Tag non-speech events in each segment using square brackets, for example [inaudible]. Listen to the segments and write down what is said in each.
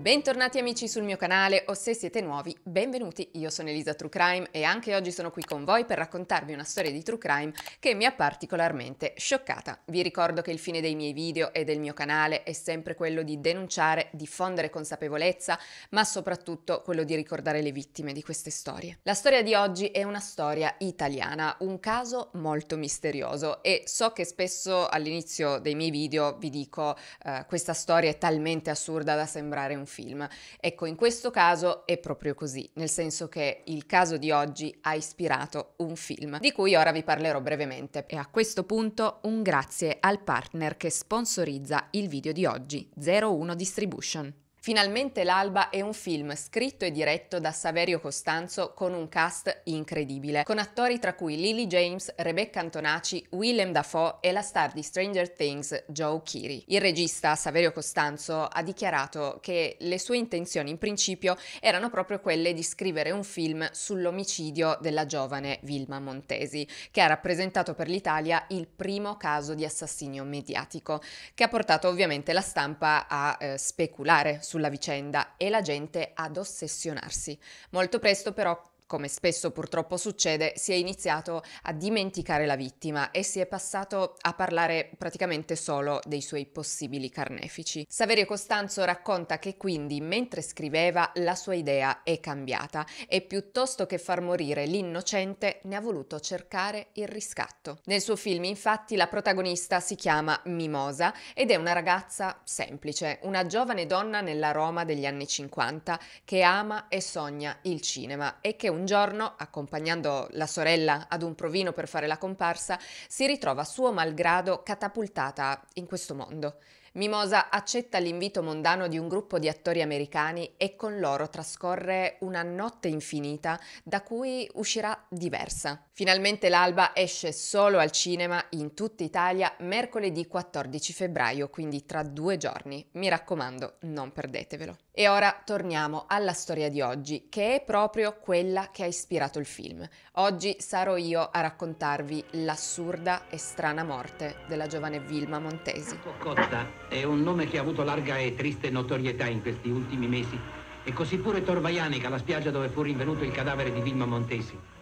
Bentornati amici sul mio canale o se siete nuovi, benvenuti. Io sono Elisa True Crime e anche oggi sono qui con voi per raccontarvi una storia di True Crime che mi ha particolarmente scioccata. Vi ricordo che il fine dei miei video e del mio canale è sempre quello di denunciare, diffondere consapevolezza, ma soprattutto quello di ricordare le vittime di queste storie. La storia di oggi è una storia italiana, un caso molto misterioso e so che spesso all'inizio dei miei video vi dico uh, questa storia è talmente assurda da sembrare un film. Ecco, in questo caso è proprio così, nel senso che il caso di oggi ha ispirato un film, di cui ora vi parlerò brevemente. E a questo punto un grazie al partner che sponsorizza il video di oggi, 01 Distribution. Finalmente l'alba è un film scritto e diretto da Saverio Costanzo con un cast incredibile, con attori tra cui Lily James, Rebecca Antonaci, Willem Dafoe e la star di Stranger Things Joe Keery. Il regista Saverio Costanzo ha dichiarato che le sue intenzioni in principio erano proprio quelle di scrivere un film sull'omicidio della giovane Vilma Montesi, che ha rappresentato per l'Italia il primo caso di assassinio mediatico, che ha portato ovviamente la stampa a eh, speculare sulla vicenda e la gente ad ossessionarsi. Molto presto però come spesso purtroppo succede, si è iniziato a dimenticare la vittima e si è passato a parlare praticamente solo dei suoi possibili carnefici. Saverio Costanzo racconta che quindi mentre scriveva la sua idea è cambiata e piuttosto che far morire l'innocente ne ha voluto cercare il riscatto. Nel suo film infatti la protagonista si chiama Mimosa ed è una ragazza semplice, una giovane donna nella Roma degli anni 50 che ama e sogna il cinema e che un un giorno, accompagnando la sorella ad un provino per fare la comparsa, si ritrova suo malgrado catapultata in questo mondo. Mimosa accetta l'invito mondano di un gruppo di attori americani e con loro trascorre una notte infinita da cui uscirà diversa. Finalmente l'alba esce solo al cinema in tutta Italia mercoledì 14 febbraio, quindi tra due giorni. Mi raccomando, non perdetevelo. E ora torniamo alla storia di oggi, che è proprio quella che ha ispirato il film. Oggi sarò io a raccontarvi l'assurda e strana morte della giovane Vilma Montesi. Cotta è un nome che ha avuto larga e triste notorietà in questi ultimi mesi. E così pure Torvaianica, la spiaggia dove fu rinvenuto il cadavere di Vilma Montesi.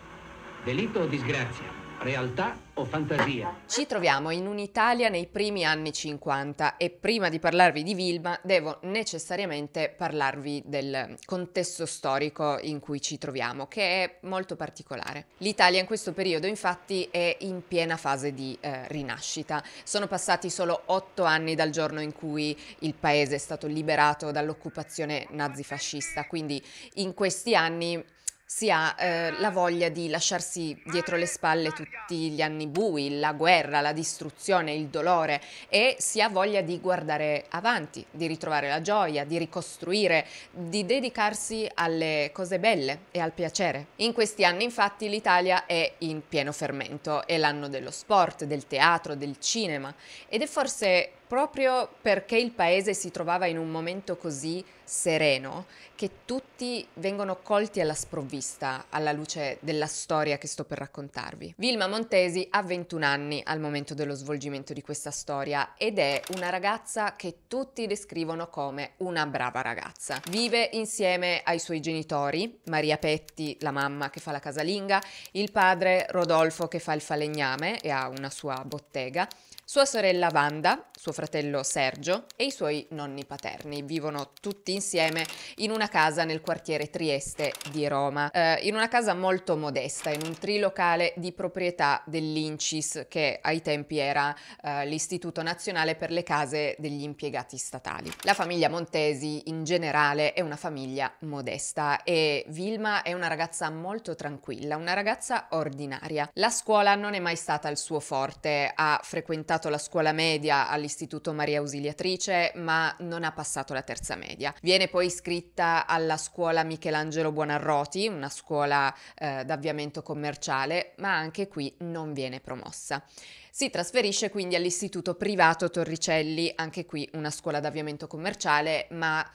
Delitto o disgrazia? Realtà o fantasia? Ci troviamo in un'Italia nei primi anni 50 e prima di parlarvi di Vilma devo necessariamente parlarvi del contesto storico in cui ci troviamo, che è molto particolare. L'Italia in questo periodo infatti è in piena fase di eh, rinascita. Sono passati solo otto anni dal giorno in cui il paese è stato liberato dall'occupazione nazifascista, quindi in questi anni si ha eh, la voglia di lasciarsi dietro le spalle tutti gli anni bui, la guerra, la distruzione, il dolore e si ha voglia di guardare avanti, di ritrovare la gioia, di ricostruire, di dedicarsi alle cose belle e al piacere. In questi anni infatti l'Italia è in pieno fermento, è l'anno dello sport, del teatro, del cinema ed è forse proprio perché il paese si trovava in un momento così sereno che tutti vengono colti alla sprovvista alla luce della storia che sto per raccontarvi. Vilma Montesi ha 21 anni al momento dello svolgimento di questa storia ed è una ragazza che tutti descrivono come una brava ragazza. Vive insieme ai suoi genitori, Maria Petti, la mamma che fa la casalinga, il padre Rodolfo che fa il falegname e ha una sua bottega, sua sorella Wanda, suo fratello Sergio e i suoi nonni paterni vivono tutti insieme in una casa nel quartiere Trieste di Roma, eh, in una casa molto modesta, in un trilocale di proprietà dell'Incis che ai tempi era eh, l'Istituto Nazionale per le Case degli Impiegati Statali. La famiglia Montesi in generale è una famiglia modesta e Vilma è una ragazza molto tranquilla, una ragazza ordinaria. La scuola non è mai stata il suo forte, ha frequentato frequentato la scuola media all'Istituto Maria Ausiliatrice, ma non ha passato la terza media. Viene poi iscritta alla scuola Michelangelo Buonarroti, una scuola eh, d'avviamento commerciale, ma anche qui non viene promossa. Si trasferisce quindi all'Istituto Privato Torricelli, anche qui una scuola d'avviamento commerciale, ma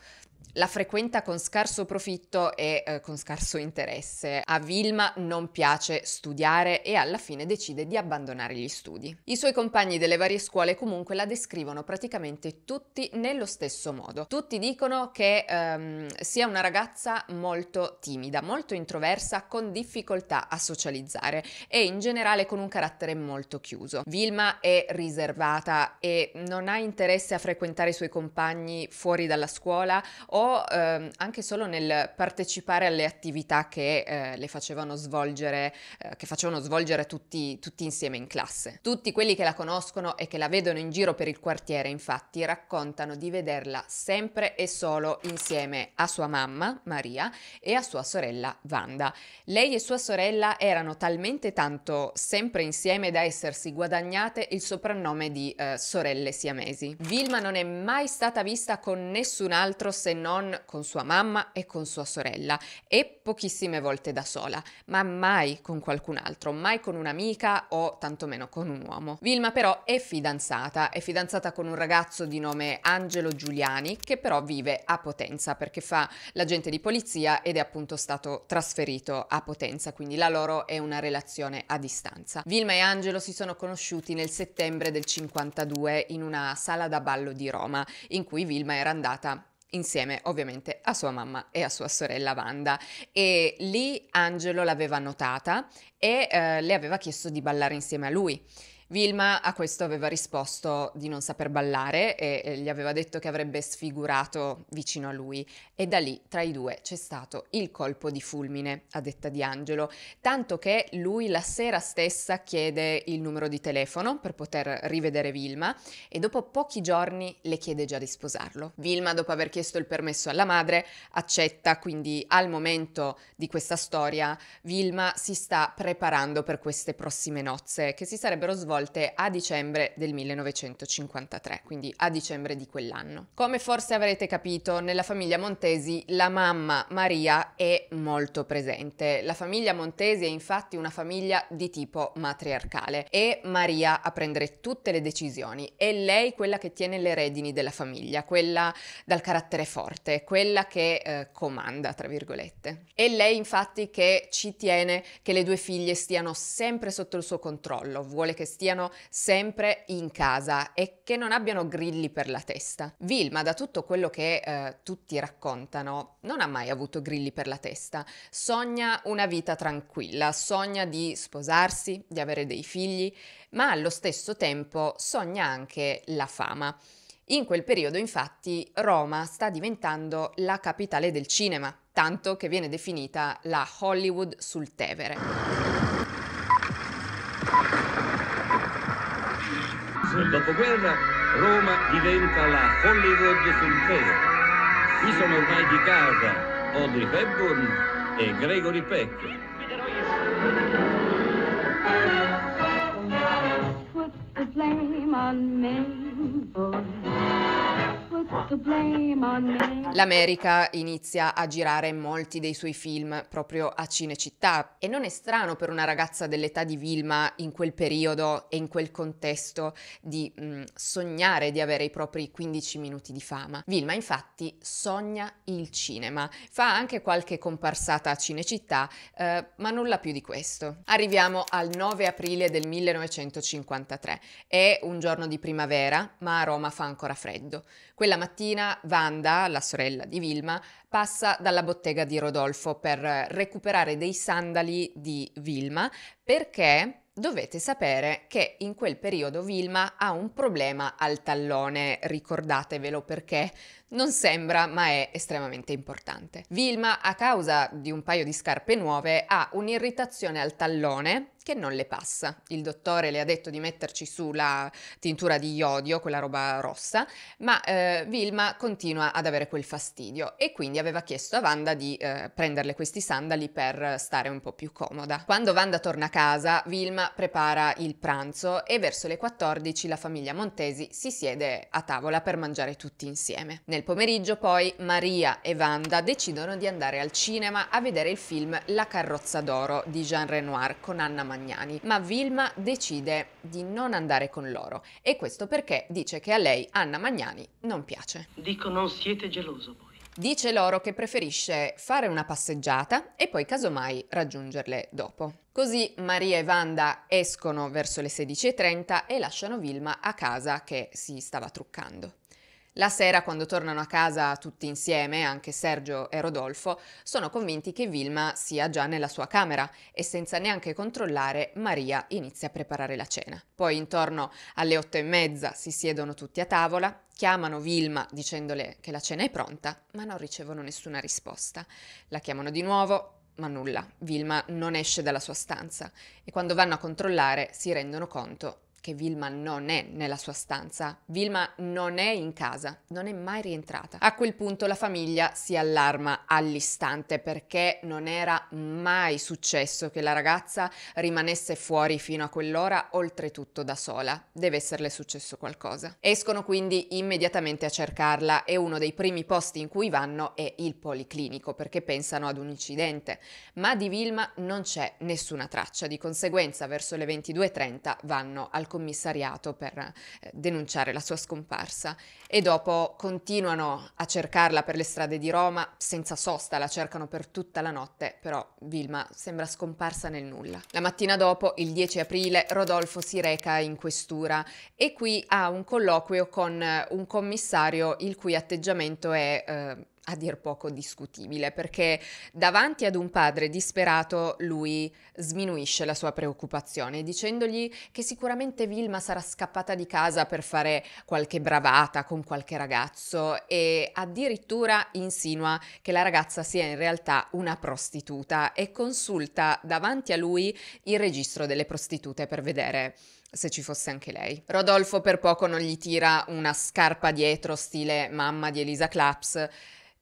la frequenta con scarso profitto e eh, con scarso interesse. A Vilma non piace studiare e alla fine decide di abbandonare gli studi. I suoi compagni delle varie scuole comunque la descrivono praticamente tutti nello stesso modo. Tutti dicono che ehm, sia una ragazza molto timida, molto introversa, con difficoltà a socializzare e in generale con un carattere molto chiuso. Vilma è riservata e non ha interesse a frequentare i suoi compagni fuori dalla scuola o ehm, anche solo nel partecipare alle attività che eh, le facevano svolgere, eh, che facevano svolgere tutti, tutti insieme in classe. Tutti quelli che la conoscono e che la vedono in giro per il quartiere, infatti, raccontano di vederla sempre e solo insieme a sua mamma, Maria, e a sua sorella, Wanda. Lei e sua sorella erano talmente tanto sempre insieme da essersi guadagnate il soprannome di eh, sorelle siamesi. Vilma non è mai stata vista con nessun altro se non non con sua mamma e con sua sorella e pochissime volte da sola, ma mai con qualcun altro, mai con un'amica o tantomeno con un uomo. Vilma però è fidanzata, è fidanzata con un ragazzo di nome Angelo Giuliani che però vive a Potenza perché fa l'agente di polizia ed è appunto stato trasferito a Potenza, quindi la loro è una relazione a distanza. Vilma e Angelo si sono conosciuti nel settembre del 52 in una sala da ballo di Roma in cui Vilma era andata insieme ovviamente a sua mamma e a sua sorella Wanda e lì Angelo l'aveva notata e eh, le aveva chiesto di ballare insieme a lui. Vilma a questo aveva risposto di non saper ballare e gli aveva detto che avrebbe sfigurato vicino a lui. E da lì tra i due c'è stato il colpo di fulmine, a detta di Angelo, tanto che lui la sera stessa chiede il numero di telefono per poter rivedere Vilma e dopo pochi giorni le chiede già di sposarlo. Vilma, dopo aver chiesto il permesso alla madre, accetta, quindi al momento di questa storia Vilma si sta preparando per queste prossime nozze che si sarebbero svolte svolte a dicembre del 1953, quindi a dicembre di quell'anno. Come forse avrete capito, nella famiglia Montesi la mamma Maria è molto presente. La famiglia Montesi è infatti una famiglia di tipo matriarcale e Maria a prendere tutte le decisioni. È lei quella che tiene le redini della famiglia, quella dal carattere forte, quella che eh, comanda, tra virgolette. È lei infatti che ci tiene che le due figlie stiano sempre sotto il suo controllo, vuole che stiano stiano sempre in casa e che non abbiano grilli per la testa. Vilma, da tutto quello che eh, tutti raccontano, non ha mai avuto grilli per la testa. Sogna una vita tranquilla, sogna di sposarsi, di avere dei figli, ma allo stesso tempo sogna anche la fama. In quel periodo infatti Roma sta diventando la capitale del cinema, tanto che viene definita la Hollywood sul Tevere. Nel dopoguerra Roma diventa la Hollywood sul Tevere. Qui sono ormai di casa Audrey Hepburn e Gregory Peck. Put the flame on me, boy. L'America inizia a girare molti dei suoi film proprio a Cinecittà e non è strano per una ragazza dell'età di Vilma in quel periodo e in quel contesto di mh, mm, sognare di avere i propri 15 minuti di fama. Vilma infatti sogna il cinema, fa anche qualche comparsata a Cinecittà, eh, ma nulla più di questo. Arriviamo al 9 aprile del 1953. È un giorno di primavera, ma a Roma fa ancora freddo. Quella mattina Wanda, la sorella di Vilma, passa dalla bottega di Rodolfo per recuperare dei sandali di Vilma perché Dovete sapere che in quel periodo Vilma ha un problema al tallone, ricordatevelo perché non sembra ma è estremamente importante. Vilma, a causa di un paio di scarpe nuove, ha un'irritazione al tallone che non le passa. Il dottore le ha detto di metterci su la tintura di iodio, quella roba rossa, ma eh, Vilma continua ad avere quel fastidio e quindi aveva chiesto a Wanda di eh, prenderle questi sandali per stare un po' più comoda. Quando Wanda torna a casa, Vilma prepara il pranzo e verso le 14 la famiglia Montesi si siede a tavola per mangiare tutti insieme. Nel pomeriggio poi Maria e Wanda decidono di andare al cinema a vedere il film La carrozza d'oro di Jean Renoir con Anna Magnani, ma Vilma decide di non andare con loro e questo perché dice che a lei Anna Magnani non piace. Dico non siete geloso voi. Dice loro che preferisce fare una passeggiata e poi casomai raggiungerle dopo. Così Maria e Wanda escono verso le 16.30 e lasciano Vilma a casa che si stava truccando. La sera, quando tornano a casa tutti insieme, anche Sergio e Rodolfo, sono convinti che Vilma sia già nella sua camera e senza neanche controllare, Maria inizia a preparare la cena. Poi intorno alle otto e mezza si siedono tutti a tavola, chiamano Vilma dicendole che la cena è pronta, ma non ricevono nessuna risposta. La chiamano di nuovo, ma nulla. Vilma non esce dalla sua stanza e quando vanno a controllare si rendono conto che Vilma non è nella sua stanza, Vilma non è in casa, non è mai rientrata. A quel punto la famiglia si allarma all'istante perché non era mai successo che la ragazza rimanesse fuori fino a quell'ora, oltretutto da sola. Deve esserle successo qualcosa. Escono quindi immediatamente a cercarla e uno dei primi posti in cui vanno è il policlinico perché pensano ad un incidente, ma di Vilma non c'è nessuna traccia, di conseguenza verso le 22.30 vanno al commissariato per eh, denunciare la sua scomparsa e dopo continuano a cercarla per le strade di Roma senza sosta, la cercano per tutta la notte, però Vilma sembra scomparsa nel nulla. La mattina dopo, il 10 aprile, Rodolfo si reca in questura e qui ha un colloquio con eh, un commissario il cui atteggiamento è eh, a dir poco discutibile, perché davanti ad un padre disperato lui sminuisce la sua preoccupazione, dicendogli che sicuramente Vilma sarà scappata di casa per fare qualche bravata con qualche ragazzo e addirittura insinua che la ragazza sia in realtà una prostituta e consulta davanti a lui il registro delle prostitute per vedere se ci fosse anche lei. Rodolfo per poco non gli tira una scarpa dietro stile mamma di Elisa Claps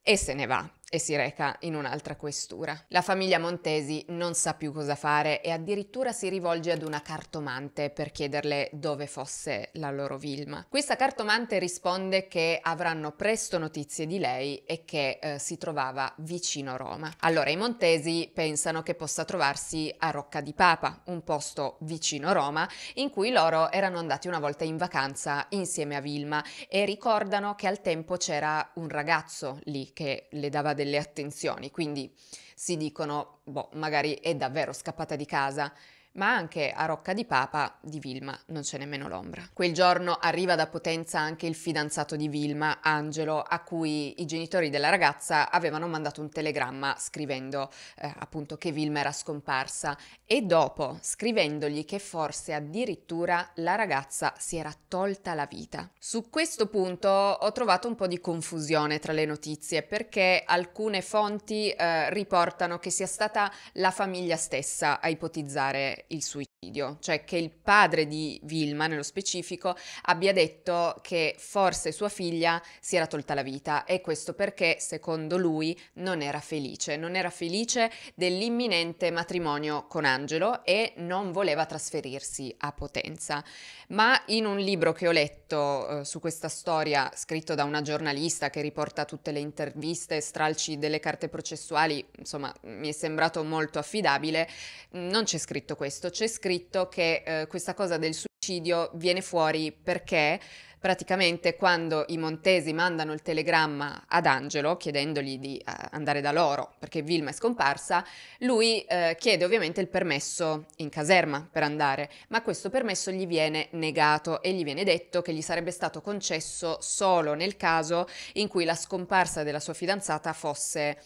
e se ne va e si reca in un'altra questura. La famiglia Montesi non sa più cosa fare e addirittura si rivolge ad una cartomante per chiederle dove fosse la loro Vilma. Questa cartomante risponde che avranno presto notizie di lei e che eh, si trovava vicino Roma. Allora i Montesi pensano che possa trovarsi a Rocca di Papa, un posto vicino Roma, in cui loro erano andati una volta in vacanza insieme a Vilma e ricordano che al tempo c'era un ragazzo lì che le dava delle attenzioni, quindi si dicono, boh, magari è davvero scappata di casa ma anche a Rocca di Papa di Vilma non c'è nemmeno l'ombra. Quel giorno arriva da Potenza anche il fidanzato di Vilma, Angelo, a cui i genitori della ragazza avevano mandato un telegramma scrivendo eh, appunto che Vilma era scomparsa e dopo scrivendogli che forse addirittura la ragazza si era tolta la vita. Su questo punto ho trovato un po' di confusione tra le notizie perché alcune fonti eh, riportano che sia stata la famiglia stessa a ipotizzare il suicidio, cioè che il padre di Vilma, nello specifico, abbia detto che forse sua figlia si era tolta la vita e questo perché, secondo lui, non era felice, non era felice dell'imminente matrimonio con Angelo e non voleva trasferirsi a Potenza. Ma in un libro che ho letto eh, su questa storia, scritto da una giornalista che riporta tutte le interviste, stralci delle carte processuali, insomma, mi è sembrato molto affidabile, non c'è scritto questo questo c'è scritto che eh, questa cosa del suicidio viene fuori perché praticamente quando i Montesi mandano il telegramma ad Angelo chiedendogli di uh, andare da loro perché Vilma è scomparsa, lui uh, chiede ovviamente il permesso in caserma per andare, ma questo permesso gli viene negato e gli viene detto che gli sarebbe stato concesso solo nel caso in cui la scomparsa della sua fidanzata fosse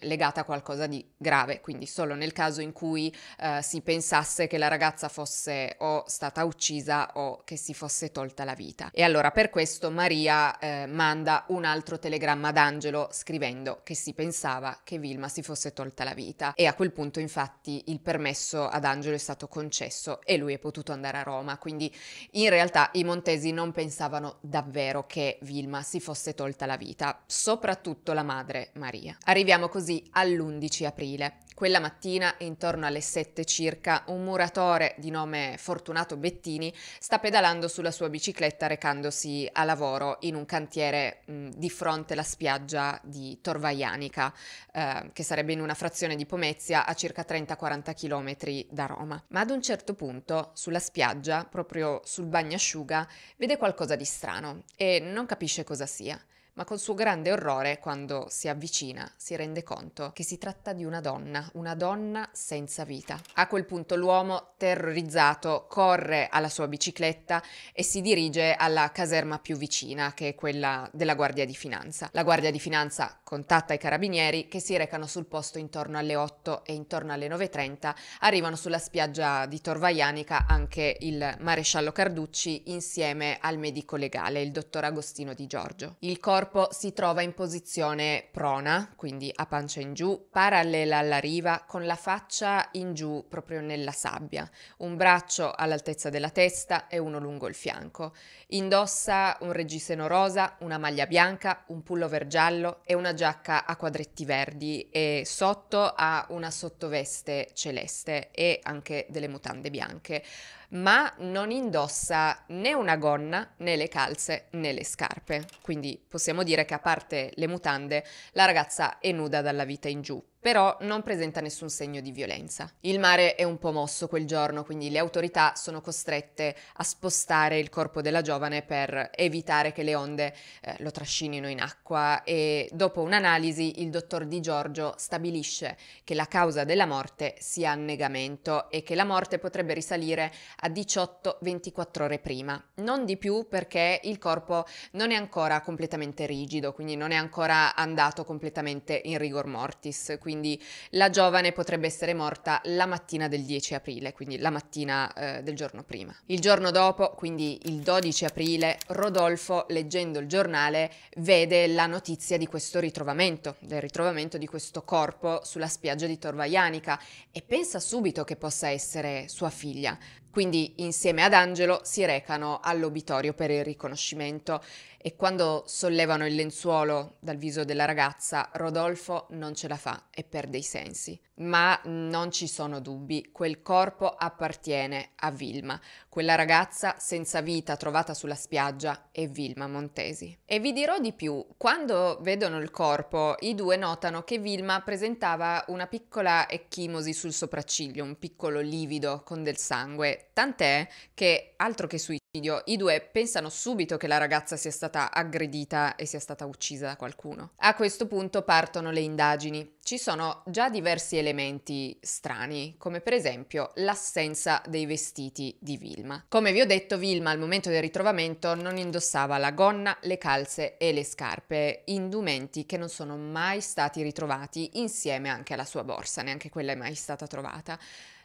legata a qualcosa di grave, quindi solo nel caso in cui uh, si pensasse che la ragazza fosse o stata uccisa o che si fosse tolta la vita. E allora per questo Maria eh, manda un altro telegramma ad Angelo scrivendo che si pensava che Vilma si fosse tolta la vita e a quel punto infatti il permesso ad Angelo è stato concesso e lui è potuto andare a Roma, quindi in realtà i Montesi non pensavano davvero che Vilma si fosse tolta la vita, soprattutto la madre Maria. Arriviamo Arriviamo così all'11 aprile. Quella mattina, intorno alle 7 circa, un muratore di nome Fortunato Bettini sta pedalando sulla sua bicicletta recandosi a lavoro in un cantiere mh, di fronte alla spiaggia di Torvaianica, eh, che sarebbe in una frazione di Pomezia a circa 30-40 km da Roma. Ma ad un certo punto, sulla spiaggia, proprio sul bagnasciuga, vede qualcosa di strano e non capisce cosa sia ma col suo grande orrore, quando si avvicina, si rende conto che si tratta di una donna, una donna senza vita. A quel punto l'uomo, terrorizzato, corre alla sua bicicletta e si dirige alla caserma più vicina, che è quella della Guardia di Finanza. La Guardia di Finanza contatta i carabinieri che si recano sul posto intorno alle 8 e intorno alle 9.30 arrivano sulla spiaggia di Torvaianica anche il maresciallo Carducci insieme al medico legale, il dottor Agostino Di Giorgio. Il corpo si trova in posizione prona, quindi a pancia in giù, parallela alla riva, con la faccia in giù proprio nella sabbia, un braccio all'altezza della testa e uno lungo il fianco. Indossa un reggiseno rosa, una maglia bianca, un pullover giallo e una giacca a quadretti verdi e sotto ha una sottoveste celeste e anche delle mutande bianche ma non indossa né una gonna, né le calze, né le scarpe. Quindi possiamo dire che a parte le mutande, la ragazza è nuda dalla vita in giù però non presenta nessun segno di violenza. Il mare è un po' mosso quel giorno, quindi le autorità sono costrette a spostare il corpo della giovane per evitare che le onde eh, lo trascinino in acqua. E dopo un'analisi il dottor Di Giorgio stabilisce che la causa della morte sia annegamento e che la morte potrebbe risalire a 18-24 ore prima, non di più perché il corpo non è ancora completamente rigido, quindi non è ancora andato completamente in rigor mortis quindi la giovane potrebbe essere morta la mattina del 10 aprile, quindi la mattina eh, del giorno prima. Il giorno dopo, quindi il 12 aprile, Rodolfo, leggendo il giornale, vede la notizia di questo ritrovamento, del ritrovamento di questo corpo sulla spiaggia di Torvaianica e pensa subito che possa essere sua figlia. Quindi insieme ad Angelo si recano all'obitorio per il riconoscimento e quando sollevano il lenzuolo dal viso della ragazza, Rodolfo non ce la fa e perde i sensi. Ma non ci sono dubbi, quel corpo appartiene a Vilma, quella ragazza senza vita trovata sulla spiaggia è Vilma Montesi. E vi dirò di più, quando vedono il corpo, i due notano che Vilma presentava una piccola ecchimosi sul sopracciglio, un piccolo livido con del sangue, tant'è che, altro che suicidio, i due pensano subito che la ragazza sia stata aggredita e sia stata uccisa da qualcuno. A questo punto partono le indagini. Ci sono già diversi elementi strani, come per esempio l'assenza dei vestiti di Vilma. Come vi ho detto, Vilma al momento del ritrovamento non indossava la gonna, le calze e le scarpe, indumenti che non sono mai stati ritrovati insieme anche alla sua borsa, neanche quella è mai stata trovata.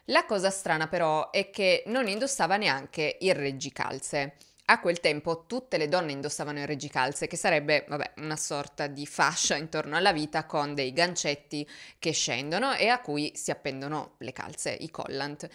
La cosa strana però è che non indossava neanche il reggicalze. A quel tempo tutte le donne indossavano il reggicalze, che sarebbe, vabbè, una sorta di fascia intorno alla vita con dei gancetti che scendono e a cui si appendono le calze, i collant.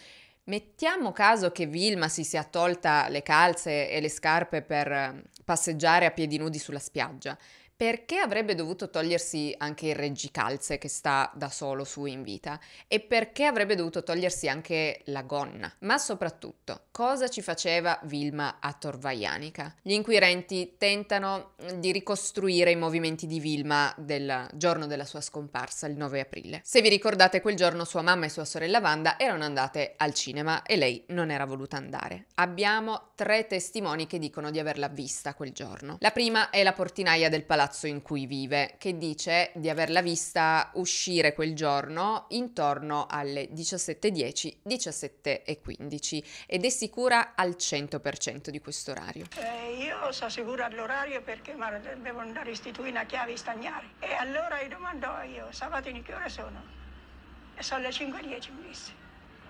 Mettiamo caso che Vilma si sia tolta le calze e le scarpe per passeggiare a piedi nudi sulla spiaggia perché avrebbe dovuto togliersi anche il reggicalze che sta da solo su in vita e perché avrebbe dovuto togliersi anche la gonna. Ma soprattutto, cosa ci faceva Vilma a Torvaianica? Gli inquirenti tentano di ricostruire i movimenti di Vilma del giorno della sua scomparsa, il 9 aprile. Se vi ricordate, quel giorno sua mamma e sua sorella Wanda erano andate al cinema e lei non era voluta andare. Abbiamo tre testimoni che dicono di averla vista quel giorno. La prima è la portinaia del palazzo palazzo in cui vive, che dice di averla vista uscire quel giorno intorno alle 17.10, 17.15 ed è sicura al 100% di questo orario. Eh, io sono sicura all'orario perché mi devono restituire una chiave stagnare. E allora io domando io, Sabatini che ore sono? E sono le 5.10 mi disse.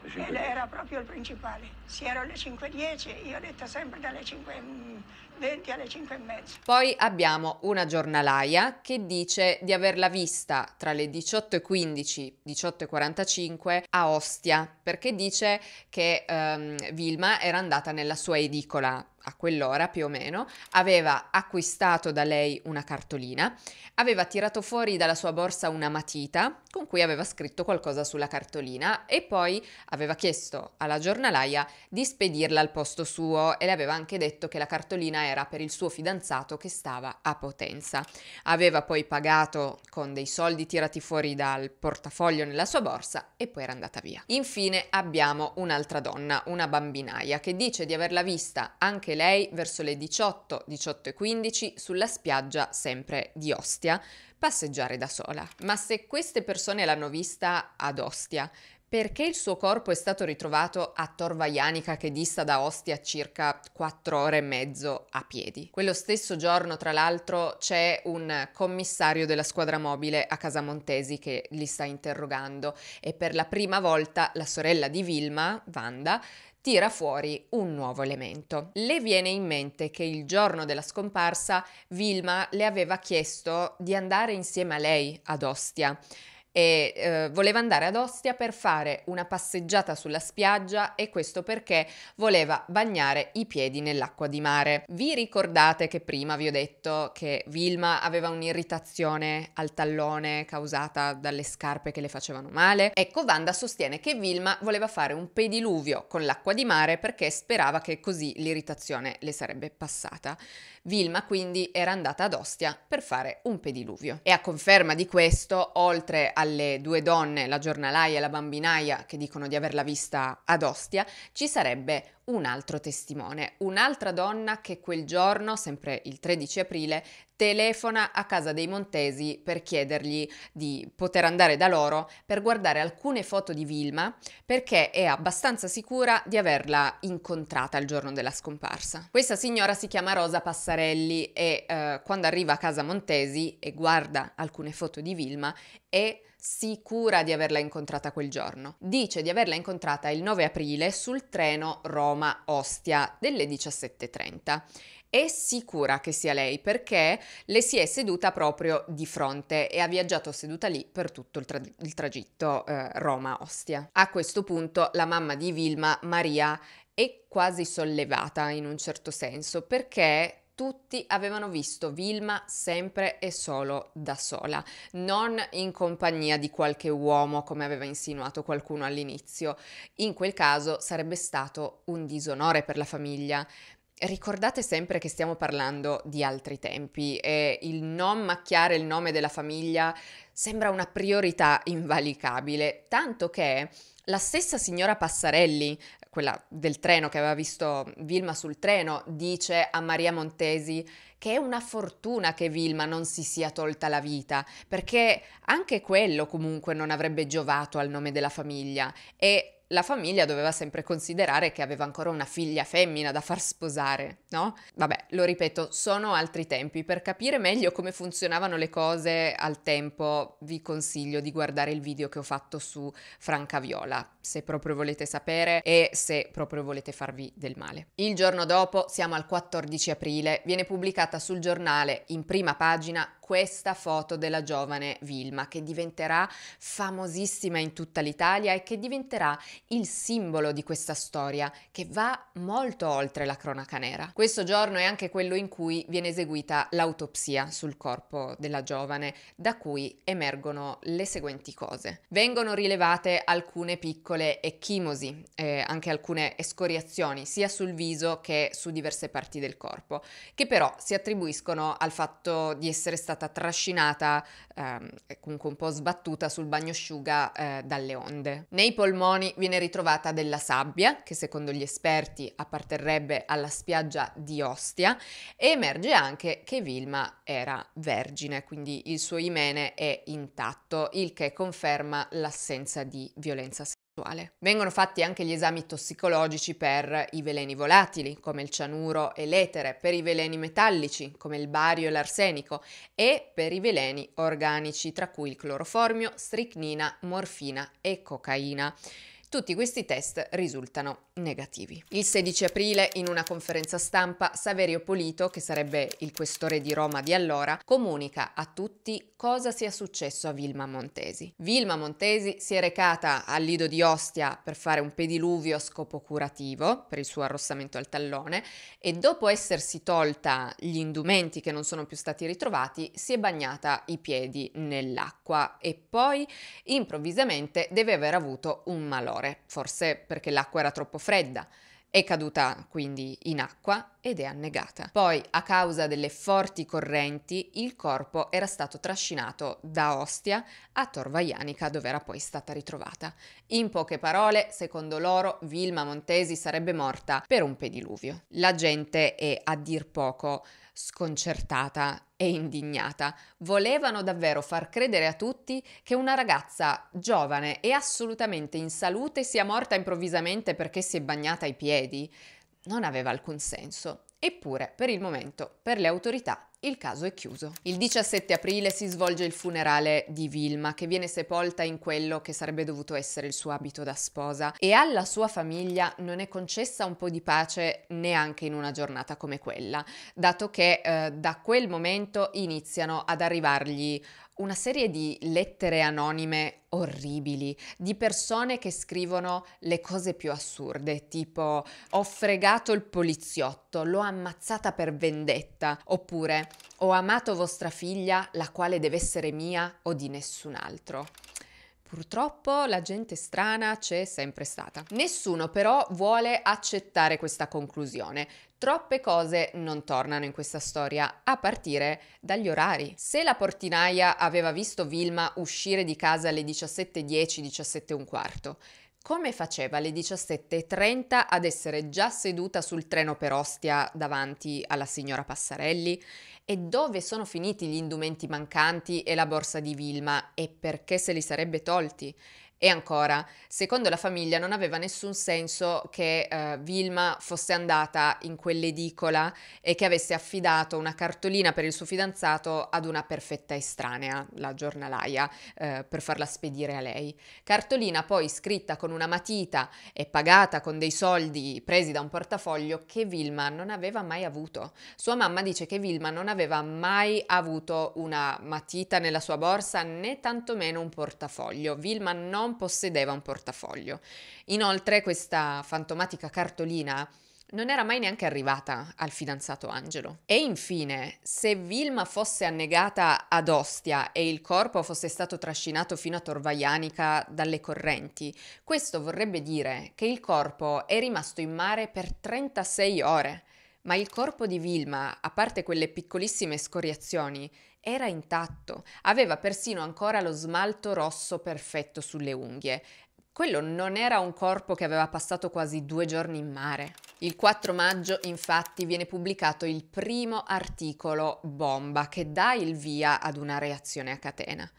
Ed era proprio il principale. Se ero alle 5.10, io ho detto sempre dalle 5.20 alle 5.30. Poi abbiamo una giornalaia che dice di averla vista tra le 18.15 e 18.45 a Ostia, perché dice che um, Vilma era andata nella sua edicola a quell'ora più o meno, aveva acquistato da lei una cartolina, aveva tirato fuori dalla sua borsa una matita con cui aveva scritto qualcosa sulla cartolina e poi aveva chiesto alla giornalaia di spedirla al posto suo e le aveva anche detto che la cartolina era per il suo fidanzato che stava a Potenza. Aveva poi pagato con dei soldi tirati fuori dal portafoglio nella sua borsa e poi era andata via. Infine abbiamo un'altra donna, una bambinaia, che dice di averla vista anche lei verso le 18, 18 e 15 sulla spiaggia sempre di Ostia, passeggiare da sola. Ma se queste persone l'hanno vista ad Ostia, perché il suo corpo è stato ritrovato a Torvaianica che dista da Ostia circa 4 ore e mezzo a piedi. Quello stesso giorno, tra l'altro, c'è un commissario della squadra mobile a Casa Montesi che li sta interrogando e per la prima volta la sorella di Vilma, Wanda, tira fuori un nuovo elemento. Le viene in mente che il giorno della scomparsa Vilma le aveva chiesto di andare insieme a lei ad Ostia e eh, voleva andare ad Ostia per fare una passeggiata sulla spiaggia e questo perché voleva bagnare i piedi nell'acqua di mare. Vi ricordate che prima vi ho detto che Vilma aveva un'irritazione al tallone causata dalle scarpe che le facevano male? Ecco, Wanda sostiene che Vilma voleva fare un pediluvio con l'acqua di mare perché sperava che così l'irritazione le sarebbe passata. Vilma quindi era andata ad Ostia per fare un pediluvio. E a conferma di questo, oltre alle due donne, la giornalaia e la bambinaia, che dicono di averla vista ad Ostia, ci sarebbe un altro testimone, un'altra donna che quel giorno, sempre il 13 aprile, telefona a casa dei Montesi per chiedergli di poter andare da loro per guardare alcune foto di Vilma perché è abbastanza sicura di averla incontrata il giorno della scomparsa. Questa signora si chiama Rosa Passarelli e eh, quando arriva a casa Montesi e guarda alcune foto di Vilma è sicura di averla incontrata quel giorno. Dice di averla incontrata il 9 aprile sul treno Roma-Ostia delle 17.30 è sicura che sia lei perché le si è seduta proprio di fronte e ha viaggiato seduta lì per tutto il, tra- il tragitto eh, Roma-Ostia. A questo punto la mamma di Vilma, Maria, è quasi sollevata in un certo senso perché tutti avevano visto Vilma sempre e solo da sola, non in compagnia di qualche uomo come aveva insinuato qualcuno all'inizio. In quel caso sarebbe stato un disonore per la famiglia. Ricordate sempre che stiamo parlando di altri tempi e il non macchiare il nome della famiglia sembra una priorità invalicabile, tanto che la stessa signora Passarelli, quella del treno che aveva visto Vilma sul treno, dice a Maria Montesi che è una fortuna che Vilma non si sia tolta la vita, perché anche quello comunque non avrebbe giovato al nome della famiglia. E la famiglia doveva sempre considerare che aveva ancora una figlia femmina da far sposare, no? Vabbè, lo ripeto, sono altri tempi. Per capire meglio come funzionavano le cose al tempo, vi consiglio di guardare il video che ho fatto su Franca Viola, se proprio volete sapere e se proprio volete farvi del male. Il giorno dopo, siamo al 14 aprile, viene pubblicata sul giornale in prima pagina questa foto della giovane Vilma che diventerà famosissima in tutta l'Italia e che diventerà il simbolo di questa storia che va molto oltre la cronaca nera. Questo giorno è anche quello in cui viene eseguita l'autopsia sul corpo della giovane, da cui emergono le seguenti cose. Vengono rilevate alcune piccole ecchimosi, eh, anche alcune escoriazioni, sia sul viso che su diverse parti del corpo, che però si attribuiscono al fatto di essere stata stata trascinata ehm, comunque un po' sbattuta sul bagnosciuga eh, dalle onde. Nei polmoni viene ritrovata della sabbia, che secondo gli esperti apparterrebbe alla spiaggia di Ostia, e emerge anche che Vilma era vergine, quindi il suo imene è intatto, il che conferma l'assenza di violenza sessuale. Vengono fatti anche gli esami tossicologici per i veleni volatili, come il cianuro e l'etere, per i veleni metallici, come il bario e l'arsenico, e per i veleni organici, tra cui il cloroformio, stricnina, morfina e cocaina. Tutti questi test risultano negativi. Il 16 aprile, in una conferenza stampa, Saverio Polito, che sarebbe il questore di Roma di allora, comunica a tutti cosa sia successo a Vilma Montesi. Vilma Montesi si è recata al Lido di Ostia per fare un pediluvio a scopo curativo per il suo arrossamento al tallone e dopo essersi tolta gli indumenti che non sono più stati ritrovati, si è bagnata i piedi nell'acqua e poi improvvisamente deve aver avuto un malore forse perché l'acqua era troppo fredda. È caduta quindi in acqua ed è annegata. Poi, a causa delle forti correnti, il corpo era stato trascinato da Ostia a Tor Vaianica, dove era poi stata ritrovata. In poche parole, secondo loro, Vilma Montesi sarebbe morta per un pediluvio. La gente è a dir poco sconcertata e indignata. Volevano davvero far credere a tutti che una ragazza giovane e assolutamente in salute sia morta improvvisamente perché si è bagnata ai piedi. Non aveva alcun senso. Eppure, per il momento, per le autorità il caso è chiuso. Il 17 aprile si svolge il funerale di Vilma, che viene sepolta in quello che sarebbe dovuto essere il suo abito da sposa, e alla sua famiglia non è concessa un po' di pace neanche in una giornata come quella, dato che eh, da quel momento iniziano ad arrivargli una serie di lettere anonime orribili di persone che scrivono le cose più assurde, tipo ho fregato il poliziotto, l'ho ammazzata per vendetta, oppure ho amato vostra figlia, la quale deve essere mia o di nessun altro. Purtroppo la gente strana c'è sempre stata. Nessuno però vuole accettare questa conclusione. Troppe cose non tornano in questa storia, a partire dagli orari. Se la portinaia aveva visto Vilma uscire di casa alle 17.10, 17.15, come faceva alle 17.30 ad essere già seduta sul treno per Ostia davanti alla signora Passarelli? E dove sono finiti gli indumenti mancanti e la borsa di Vilma e perché se li sarebbe tolti? E ancora, secondo la famiglia non aveva nessun senso che eh, Vilma fosse andata in quell'edicola e che avesse affidato una cartolina per il suo fidanzato ad una perfetta estranea, la giornalaia, eh, per farla spedire a lei. Cartolina poi scritta con una matita e pagata con dei soldi presi da un portafoglio che Vilma non aveva mai avuto. Sua mamma dice che Vilma non aveva mai avuto una matita nella sua borsa né tantomeno un portafoglio. Vilma non non possedeva un portafoglio. Inoltre questa fantomatica cartolina non era mai neanche arrivata al fidanzato Angelo. E infine, se Vilma fosse annegata ad Ostia e il corpo fosse stato trascinato fino a Torvaianica dalle correnti, questo vorrebbe dire che il corpo è rimasto in mare per 36 ore. Ma il corpo di Vilma, a parte quelle piccolissime scoriazioni, era intatto, aveva persino ancora lo smalto rosso perfetto sulle unghie. Quello non era un corpo che aveva passato quasi due giorni in mare. Il 4 maggio, infatti, viene pubblicato il primo articolo bomba che dà il via ad una reazione a catena.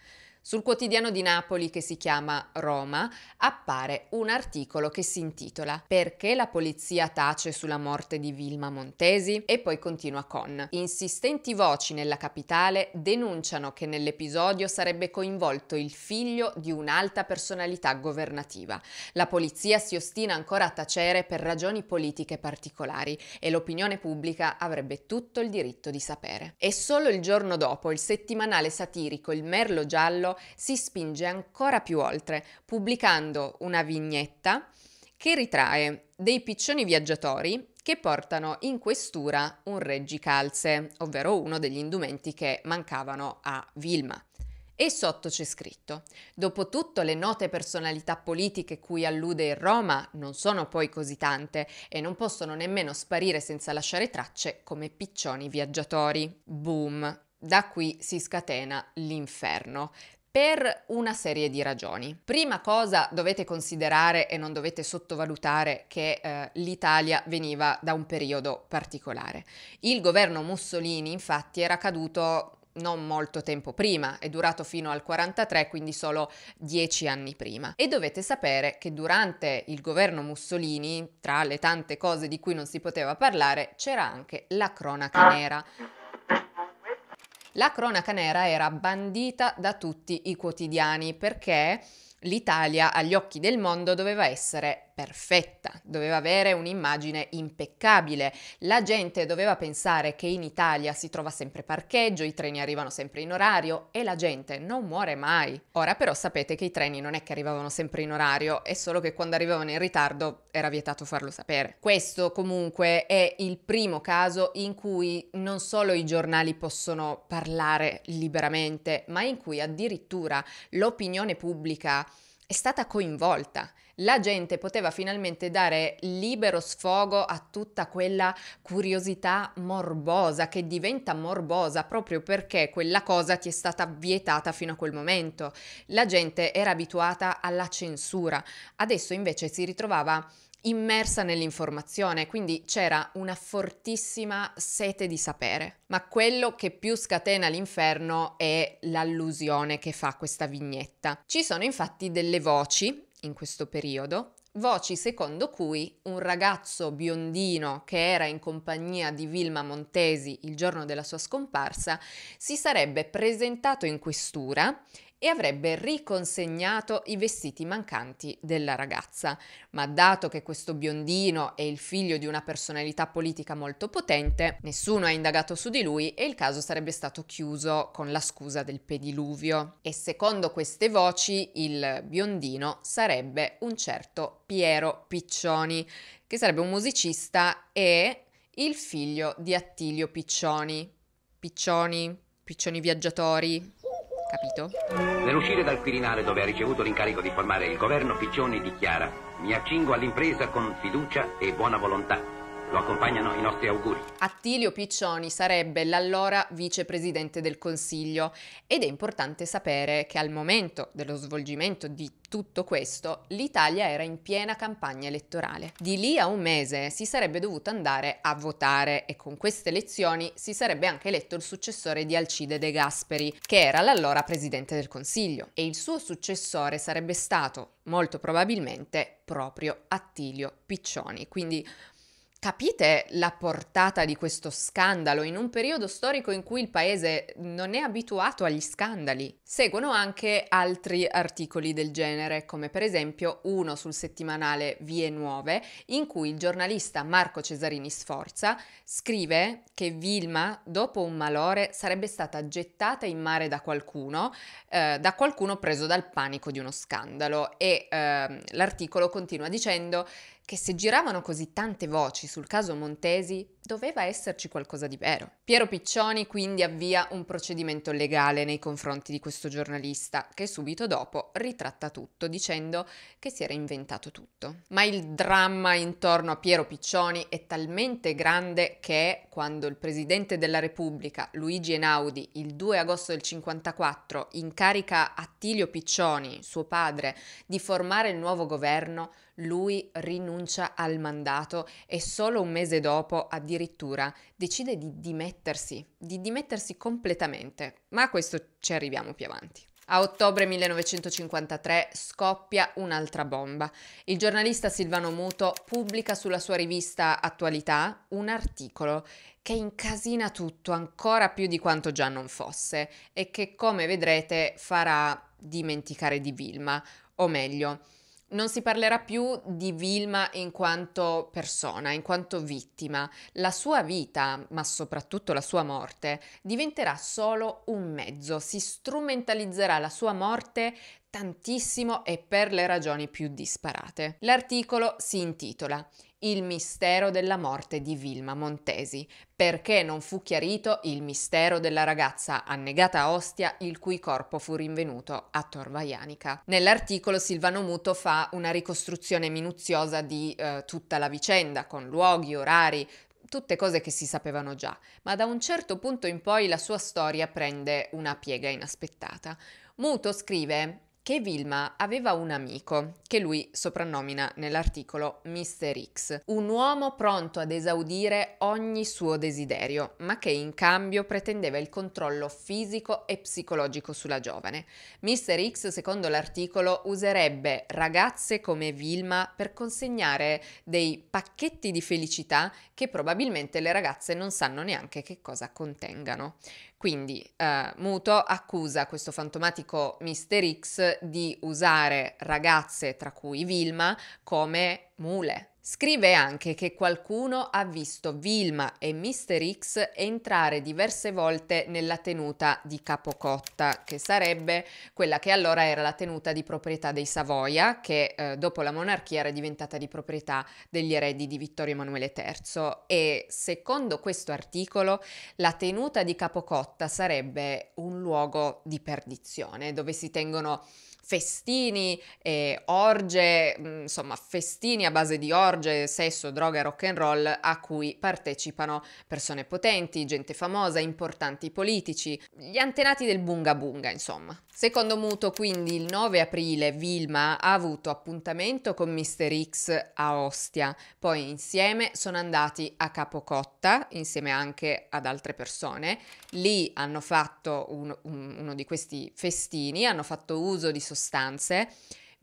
Sul quotidiano di Napoli che si chiama Roma appare un articolo che si intitola Perché la polizia tace sulla morte di Vilma Montesi? E poi continua con Insistenti voci nella capitale denunciano che nell'episodio sarebbe coinvolto il figlio di un'alta personalità governativa. La polizia si ostina ancora a tacere per ragioni politiche particolari e l'opinione pubblica avrebbe tutto il diritto di sapere. E solo il giorno dopo il settimanale satirico Il Merlo Giallo si spinge ancora più oltre, pubblicando una vignetta che ritrae dei piccioni viaggiatori che portano in questura un reggicalze, ovvero uno degli indumenti che mancavano a Vilma. E sotto c'è scritto: Dopotutto le note personalità politiche cui allude il Roma non sono poi così tante e non possono nemmeno sparire senza lasciare tracce come piccioni viaggiatori. Boom! Da qui si scatena l'inferno per una serie di ragioni. Prima cosa dovete considerare e non dovete sottovalutare che eh, l'Italia veniva da un periodo particolare. Il governo Mussolini infatti era caduto non molto tempo prima, è durato fino al 43, quindi solo dieci anni prima. E dovete sapere che durante il governo Mussolini, tra le tante cose di cui non si poteva parlare, c'era anche la cronaca nera. La cronaca nera era bandita da tutti i quotidiani perché l'Italia agli occhi del mondo doveva essere perfetta, doveva avere un'immagine impeccabile, la gente doveva pensare che in Italia si trova sempre parcheggio, i treni arrivano sempre in orario e la gente non muore mai. Ora però sapete che i treni non è che arrivavano sempre in orario, è solo che quando arrivavano in ritardo era vietato farlo sapere. Questo comunque è il primo caso in cui non solo i giornali possono parlare liberamente, ma in cui addirittura l'opinione pubblica è stata coinvolta. La gente poteva finalmente dare libero sfogo a tutta quella curiosità morbosa che diventa morbosa proprio perché quella cosa ti è stata vietata fino a quel momento. La gente era abituata alla censura, adesso invece si ritrovava immersa nell'informazione, quindi c'era una fortissima sete di sapere. Ma quello che più scatena l'inferno è l'allusione che fa questa vignetta. Ci sono infatti delle voci in questo periodo Voci secondo cui un ragazzo biondino che era in compagnia di Vilma Montesi il giorno della sua scomparsa si sarebbe presentato in questura e avrebbe riconsegnato i vestiti mancanti della ragazza. Ma dato che questo biondino è il figlio di una personalità politica molto potente, nessuno ha indagato su di lui e il caso sarebbe stato chiuso con la scusa del pediluvio. E secondo queste voci il biondino sarebbe un certo Piero Piccioni, che sarebbe un musicista e il figlio di Attilio Piccioni. Piccioni, Piccioni viaggiatori, capito? Nell'uscire dal Quirinale dove ha ricevuto l'incarico di formare il governo, Piccioni dichiara mi accingo all'impresa con fiducia e buona volontà. Lo accompagnano i nostri auguri. Attilio Piccioni sarebbe l'allora vicepresidente del Consiglio ed è importante sapere che al momento dello svolgimento di tutto questo l'Italia era in piena campagna elettorale. Di lì a un mese si sarebbe dovuto andare a votare e con queste elezioni si sarebbe anche eletto il successore di Alcide De Gasperi, che era l'allora presidente del Consiglio e il suo successore sarebbe stato molto probabilmente proprio Attilio Piccioni. Quindi Capite la portata di questo scandalo in un periodo storico in cui il paese non è abituato agli scandali? Seguono anche altri articoli del genere, come per esempio uno sul settimanale Vie Nuove, in cui il giornalista Marco Cesarini Sforza scrive che Vilma, dopo un malore, sarebbe stata gettata in mare da qualcuno, eh, da qualcuno preso dal panico di uno scandalo. E eh, l'articolo continua dicendo che se giravano così tante voci sul caso Montesi, doveva esserci qualcosa di vero. Piero Piccioni quindi avvia un procedimento legale nei confronti di questo giornalista, che subito dopo ritratta tutto dicendo che si era inventato tutto. Ma il dramma intorno a Piero Piccioni è talmente grande che quando il presidente della Repubblica, Luigi Einaudi, il 2 agosto del 54 incarica Attilio Piccioni, suo padre, di formare il nuovo governo, lui rinuncia al mandato e solo un mese dopo addirittura decide di dimettersi, di dimettersi completamente. Ma a questo ci arriviamo più avanti. A ottobre 1953 scoppia un'altra bomba. Il giornalista Silvano Muto pubblica sulla sua rivista Attualità un articolo che incasina tutto ancora più di quanto già non fosse e che, come vedrete, farà dimenticare di Vilma, o meglio, non si parlerà più di Vilma in quanto persona, in quanto vittima. La sua vita, ma soprattutto la sua morte, diventerà solo un mezzo, si strumentalizzerà la sua morte tantissimo e per le ragioni più disparate. L'articolo si intitola il mistero della morte di Vilma Montesi, perché non fu chiarito il mistero della ragazza annegata a Ostia il cui corpo fu rinvenuto a Torvaianica. Nell'articolo Silvano Muto fa una ricostruzione minuziosa di eh, tutta la vicenda, con luoghi, orari, tutte cose che si sapevano già, ma da un certo punto in poi la sua storia prende una piega inaspettata. Muto scrive che Vilma aveva un amico, che lui soprannomina nell'articolo Mr. X, un uomo pronto ad esaudire ogni suo desiderio, ma che in cambio pretendeva il controllo fisico e psicologico sulla giovane. Mr. X, secondo l'articolo, userebbe ragazze come Vilma per consegnare dei pacchetti di felicità che probabilmente le ragazze non sanno neanche che cosa contengano. Quindi eh, Muto accusa questo fantomatico Mr. X di usare ragazze, tra cui Vilma, come mule. Scrive anche che qualcuno ha visto Vilma e Mr. X entrare diverse volte nella tenuta di Capocotta, che sarebbe quella che allora era la tenuta di proprietà dei Savoia, che eh, dopo la monarchia era diventata di proprietà degli eredi di Vittorio Emanuele III. E secondo questo articolo, la tenuta di Capocotta sarebbe un luogo di perdizione, dove si tengono festini e orge, mm, insomma festini a base di orge, sesso, droga rock and roll a cui partecipano persone potenti, gente famosa, importanti politici, gli antenati del bunga bunga, insomma. Secondo Muto, quindi, il 9 aprile Vilma ha avuto appuntamento con Mr. X a Ostia, poi insieme sono andati a Capocotta, insieme anche ad altre persone. Lì hanno fatto un, un, uno di questi festini, hanno fatto uso di sostanze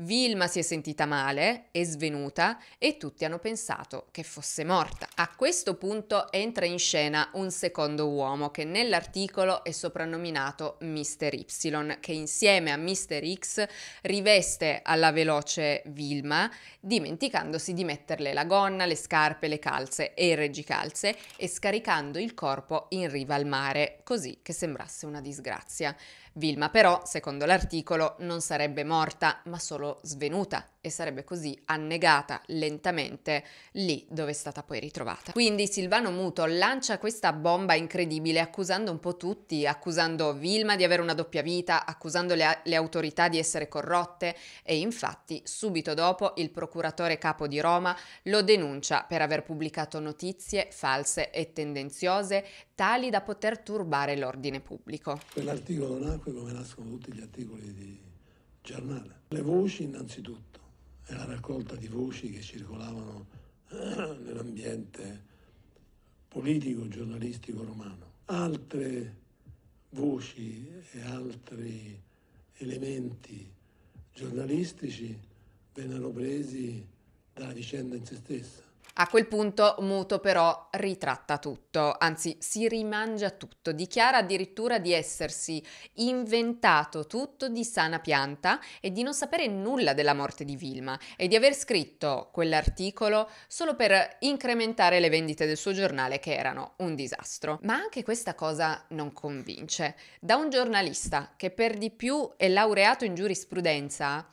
Vilma si è sentita male, è svenuta e tutti hanno pensato che fosse morta. A questo punto entra in scena un secondo uomo che nell'articolo è soprannominato Mr. Y, che insieme a Mr. X riveste alla veloce Vilma, dimenticandosi di metterle la gonna, le scarpe, le calze e il reggicalze e scaricando il corpo in riva al mare, così che sembrasse una disgrazia. Vilma però, secondo l'articolo, non sarebbe morta, ma solo svenuta e sarebbe così annegata lentamente lì dove è stata poi ritrovata. Quindi Silvano Muto lancia questa bomba incredibile accusando un po' tutti, accusando Vilma di avere una doppia vita, accusando le, le autorità di essere corrotte e infatti subito dopo il procuratore capo di Roma lo denuncia per aver pubblicato notizie false e tendenziose tali da poter turbare l'ordine pubblico. Quell'articolo nacque come nascono tutti gli articoli di giornale. Le voci innanzitutto la raccolta di voci che circolavano [clears throat] nell'ambiente politico, giornalistico romano. Altre voci e altri elementi giornalistici vennero presi dalla vicenda in se stessa. A quel punto Muto però ritratta tutto, anzi si rimangia tutto, dichiara addirittura di essersi inventato tutto di sana pianta e di non sapere nulla della morte di Vilma e di aver scritto quell'articolo solo per incrementare le vendite del suo giornale che erano un disastro. Ma anche questa cosa non convince. Da un giornalista che per di più è laureato in giurisprudenza,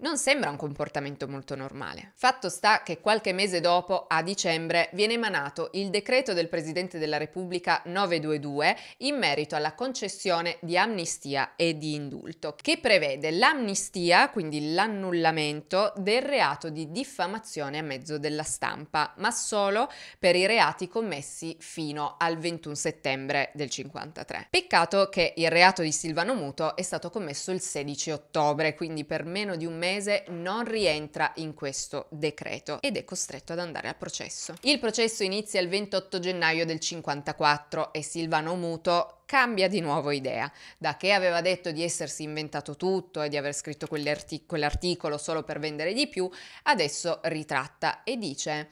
non sembra un comportamento molto normale. Fatto sta che qualche mese dopo, a dicembre, viene emanato il decreto del Presidente della Repubblica 922 in merito alla concessione di amnistia e di indulto, che prevede l'amnistia, quindi l'annullamento del reato di diffamazione a mezzo della stampa, ma solo per i reati commessi fino al 21 settembre del 53. Peccato che il reato di Silvano Muto è stato commesso il 16 ottobre, quindi per meno di un mese mese non rientra in questo decreto ed è costretto ad andare al processo. Il processo inizia il 28 gennaio del 54 e Silvano Muto cambia di nuovo idea. Da che aveva detto di essersi inventato tutto e di aver scritto quell'articolo solo per vendere di più, adesso ritratta e dice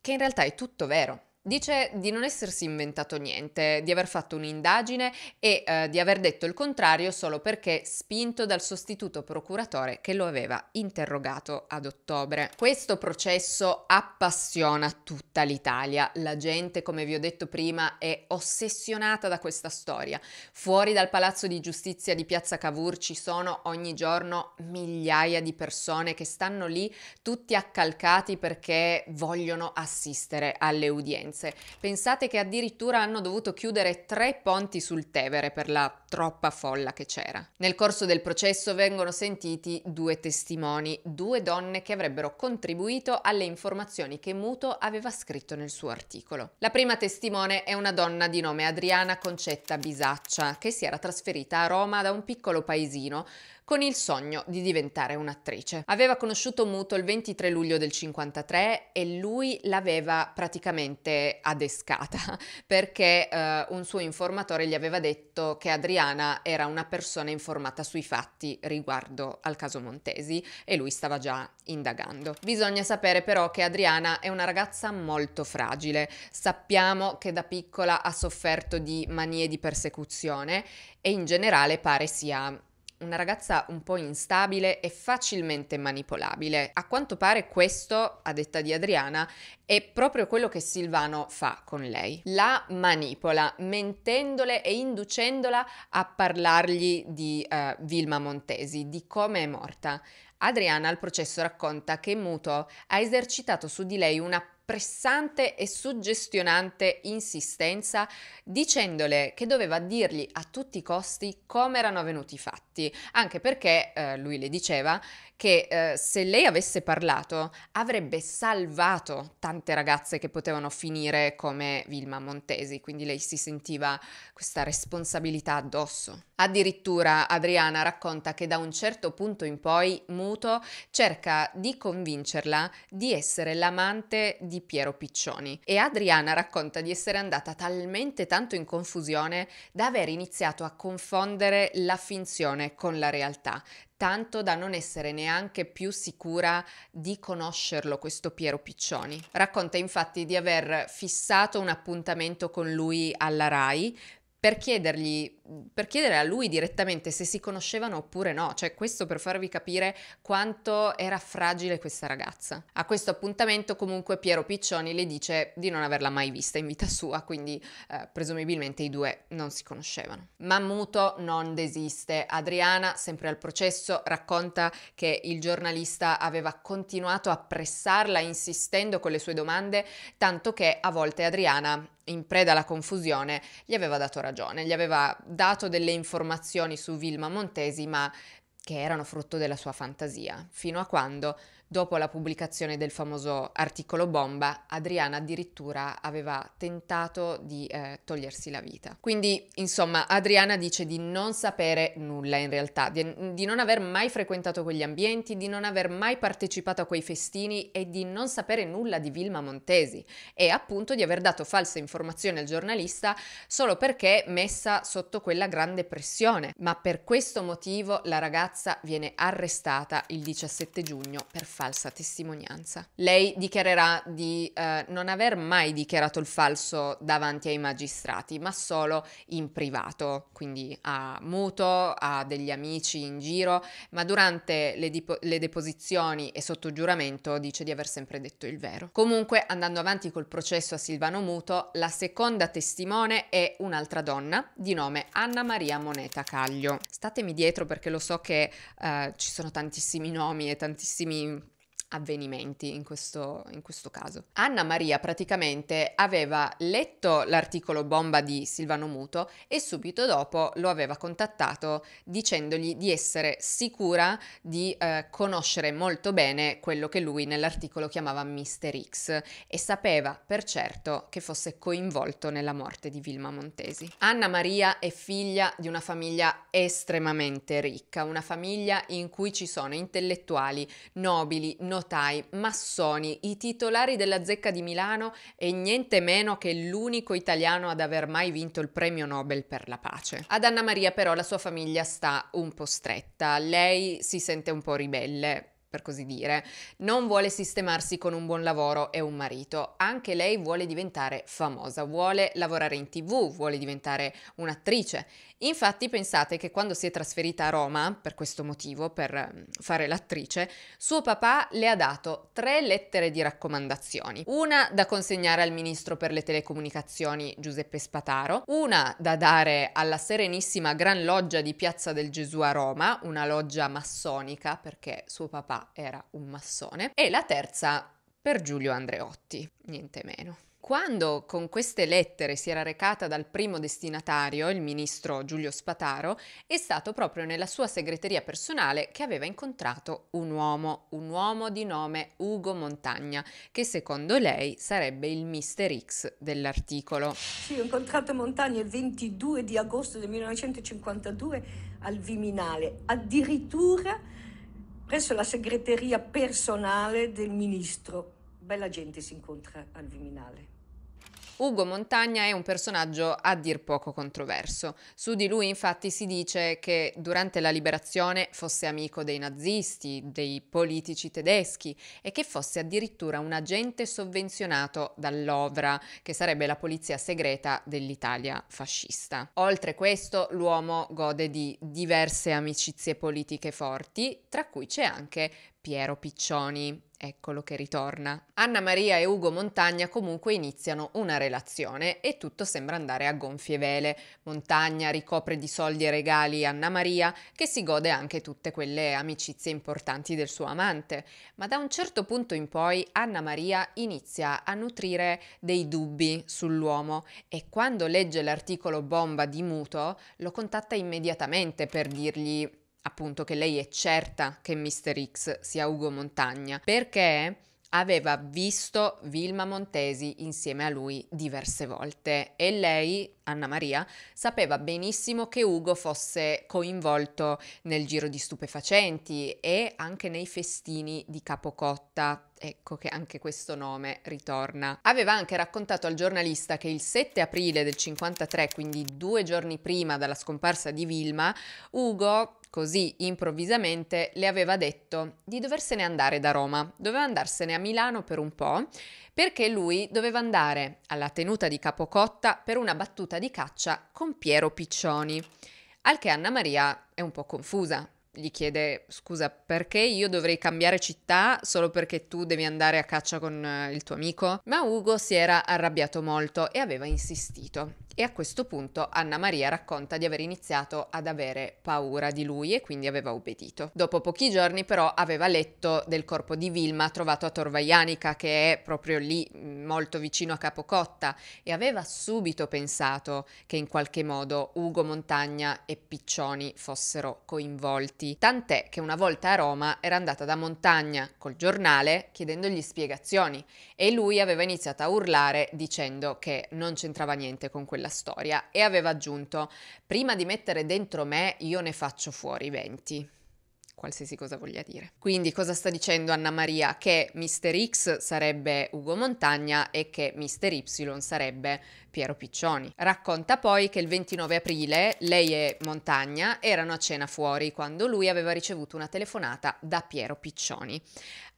che in realtà è tutto vero Dice di non essersi inventato niente, di aver fatto un'indagine e eh, di aver detto il contrario solo perché spinto dal sostituto procuratore che lo aveva interrogato ad ottobre. Questo processo appassiona tutta l'Italia. La gente, come vi ho detto prima, è ossessionata da questa storia. Fuori dal Palazzo di Giustizia di Piazza Cavour ci sono ogni giorno migliaia di persone che stanno lì tutti accalcati perché vogliono assistere alle udienze emergenze. Pensate che addirittura hanno dovuto chiudere tre ponti sul Tevere per la troppa folla che c'era. Nel corso del processo vengono sentiti due testimoni, due donne che avrebbero contribuito alle informazioni che Muto aveva scritto nel suo articolo. La prima testimone è una donna di nome Adriana Concetta Bisaccia, che si era trasferita a Roma da un piccolo paesino con il sogno di diventare un'attrice. Aveva conosciuto Muto il 23 luglio del 53 e lui l'aveva praticamente adescata [laughs] perché eh, un suo informatore gli aveva detto che Adriana era una persona informata sui fatti riguardo al caso Montesi e lui stava già indagando. Bisogna sapere però che Adriana è una ragazza molto fragile. Sappiamo che da piccola ha sofferto di manie di persecuzione e in generale pare sia una ragazza un po' instabile e facilmente manipolabile. A quanto pare questo, a detta di Adriana, è proprio quello che Silvano fa con lei. La manipola, mentendole e inducendola a parlargli di uh, Vilma Montesi, di come è morta. Adriana al processo racconta che Muto ha esercitato su di lei una pressante e suggestionante insistenza dicendole che doveva dirgli a tutti i costi come erano avvenuti i fatti, anche perché eh, lui le diceva che eh, se lei avesse parlato avrebbe salvato tante ragazze che potevano finire come Vilma Montesi, quindi lei si sentiva questa responsabilità addosso. Addirittura Adriana racconta che da un certo punto in poi Muto cerca di convincerla di essere l'amante di Piero Piccioni e Adriana racconta di essere andata talmente tanto in confusione da aver iniziato a confondere la finzione con la realtà, tanto da non essere neanche più sicura di conoscerlo questo Piero Piccioni. Racconta infatti di aver fissato un appuntamento con lui alla RAI per chiedergli per chiedere a lui direttamente se si conoscevano oppure no, cioè questo per farvi capire quanto era fragile questa ragazza. A questo appuntamento comunque Piero Piccioni le dice di non averla mai vista in vita sua, quindi eh, presumibilmente i due non si conoscevano. Mammuto non desiste, Adriana, sempre al processo, racconta che il giornalista aveva continuato a pressarla insistendo con le sue domande, tanto che a volte Adriana in preda alla confusione, gli aveva dato ragione, gli aveva dato delle informazioni su Vilma Montesi, ma che erano frutto della sua fantasia, fino a quando Dopo la pubblicazione del famoso articolo bomba, Adriana addirittura aveva tentato di eh, togliersi la vita. Quindi, insomma, Adriana dice di non sapere nulla in realtà, di, di non aver mai frequentato quegli ambienti, di non aver mai partecipato a quei festini e di non sapere nulla di Vilma Montesi e appunto di aver dato false informazioni al giornalista solo perché messa sotto quella grande pressione. Ma per questo motivo la ragazza viene arrestata il 17 giugno per falsa testimonianza. Lei dichiarerà di eh, non aver mai dichiarato il falso davanti ai magistrati, ma solo in privato, quindi a muto, a degli amici in giro, ma durante le, dipo- le deposizioni e sotto giuramento dice di aver sempre detto il vero. Comunque, andando avanti col processo a Silvano Muto, la seconda testimone è un'altra donna di nome Anna Maria Moneta Caglio. Statemi dietro perché lo so che eh, ci sono tantissimi nomi e tantissimi avvenimenti in questo, in questo, caso. Anna Maria praticamente aveva letto l'articolo bomba di Silvano Muto e subito dopo lo aveva contattato dicendogli di essere sicura di eh, conoscere molto bene quello che lui nell'articolo chiamava Mr. X e sapeva per certo che fosse coinvolto nella morte di Vilma Montesi. Anna Maria è figlia di una famiglia estremamente ricca, una famiglia in cui ci sono intellettuali, nobili, non notai, massoni, i titolari della zecca di Milano e niente meno che l'unico italiano ad aver mai vinto il premio Nobel per la pace. Ad Anna Maria però la sua famiglia sta un po' stretta, lei si sente un po' ribelle per così dire, non vuole sistemarsi con un buon lavoro e un marito, anche lei vuole diventare famosa, vuole lavorare in tv, vuole diventare un'attrice Infatti pensate che quando si è trasferita a Roma, per questo motivo, per mm, fare l'attrice, suo papà le ha dato tre lettere di raccomandazioni. Una da consegnare al ministro per le telecomunicazioni Giuseppe Spataro, una da dare alla Serenissima Gran Loggia di Piazza del Gesù a Roma, una loggia massonica perché suo papà era un massone, e la terza per Giulio Andreotti, niente meno. Quando con queste lettere si era recata dal primo destinatario, il ministro Giulio Spataro, è stato proprio nella sua segreteria personale che aveva incontrato un uomo, un uomo di nome Ugo Montagna, che secondo lei sarebbe il Mister X dell'articolo. Sì, ho incontrato Montagna il 22 di agosto del 1952 al Viminale, addirittura presso la segreteria personale del ministro. Bella gente si incontra al Viminale. Ugo Montagna è un personaggio a dir poco controverso. Su di lui infatti si dice che durante la liberazione fosse amico dei nazisti, dei politici tedeschi e che fosse addirittura un agente sovvenzionato dall'OVRA, che sarebbe la polizia segreta dell'Italia fascista. Oltre questo, l'uomo gode di diverse amicizie politiche forti, tra cui c'è anche Piero Piccioni, Eccolo che ritorna. Anna Maria e Ugo Montagna comunque iniziano una relazione e tutto sembra andare a gonfie vele. Montagna ricopre di soldi e regali Anna Maria, che si gode anche tutte quelle amicizie importanti del suo amante. Ma da un certo punto in poi Anna Maria inizia a nutrire dei dubbi sull'uomo e quando legge l'articolo bomba di Muto lo contatta immediatamente per dirgli appunto che lei è certa che Mr. X sia Ugo Montagna, perché aveva visto Vilma Montesi insieme a lui diverse volte e lei, Anna Maria, sapeva benissimo che Ugo fosse coinvolto nel giro di stupefacenti e anche nei festini di Capocotta. Ecco che anche questo nome ritorna. Aveva anche raccontato al giornalista che il 7 aprile del 53, quindi due giorni prima dalla scomparsa di Vilma, Ugo così improvvisamente le aveva detto di doversene andare da Roma, doveva andarsene a Milano per un po', perché lui doveva andare alla tenuta di Capocotta per una battuta di caccia con Piero Piccioni. Al che Anna Maria è un po' confusa, gli chiede scusa perché io dovrei cambiare città solo perché tu devi andare a caccia con eh, il tuo amico? Ma Ugo si era arrabbiato molto e aveva insistito e a questo punto Anna Maria racconta di aver iniziato ad avere paura di lui e quindi aveva obbedito. Dopo pochi giorni però aveva letto del corpo di Vilma trovato a Torvaianica che è proprio lì mm, molto vicino a Capocotta e aveva subito pensato che in qualche modo Ugo Montagna e Piccioni fossero coinvolti. Tant'è che una volta a Roma era andata da Montagna col giornale chiedendogli spiegazioni e lui aveva iniziato a urlare dicendo che non c'entrava niente con quella storia e aveva aggiunto prima di mettere dentro me io ne faccio fuori 20 qualsiasi cosa voglia dire. Quindi cosa sta dicendo Anna Maria? Che Mr. X sarebbe Ugo Montagna e che Mr. Y sarebbe Piero Piccioni. Racconta poi che il 29 aprile lei e Montagna erano a cena fuori quando lui aveva ricevuto una telefonata da Piero Piccioni.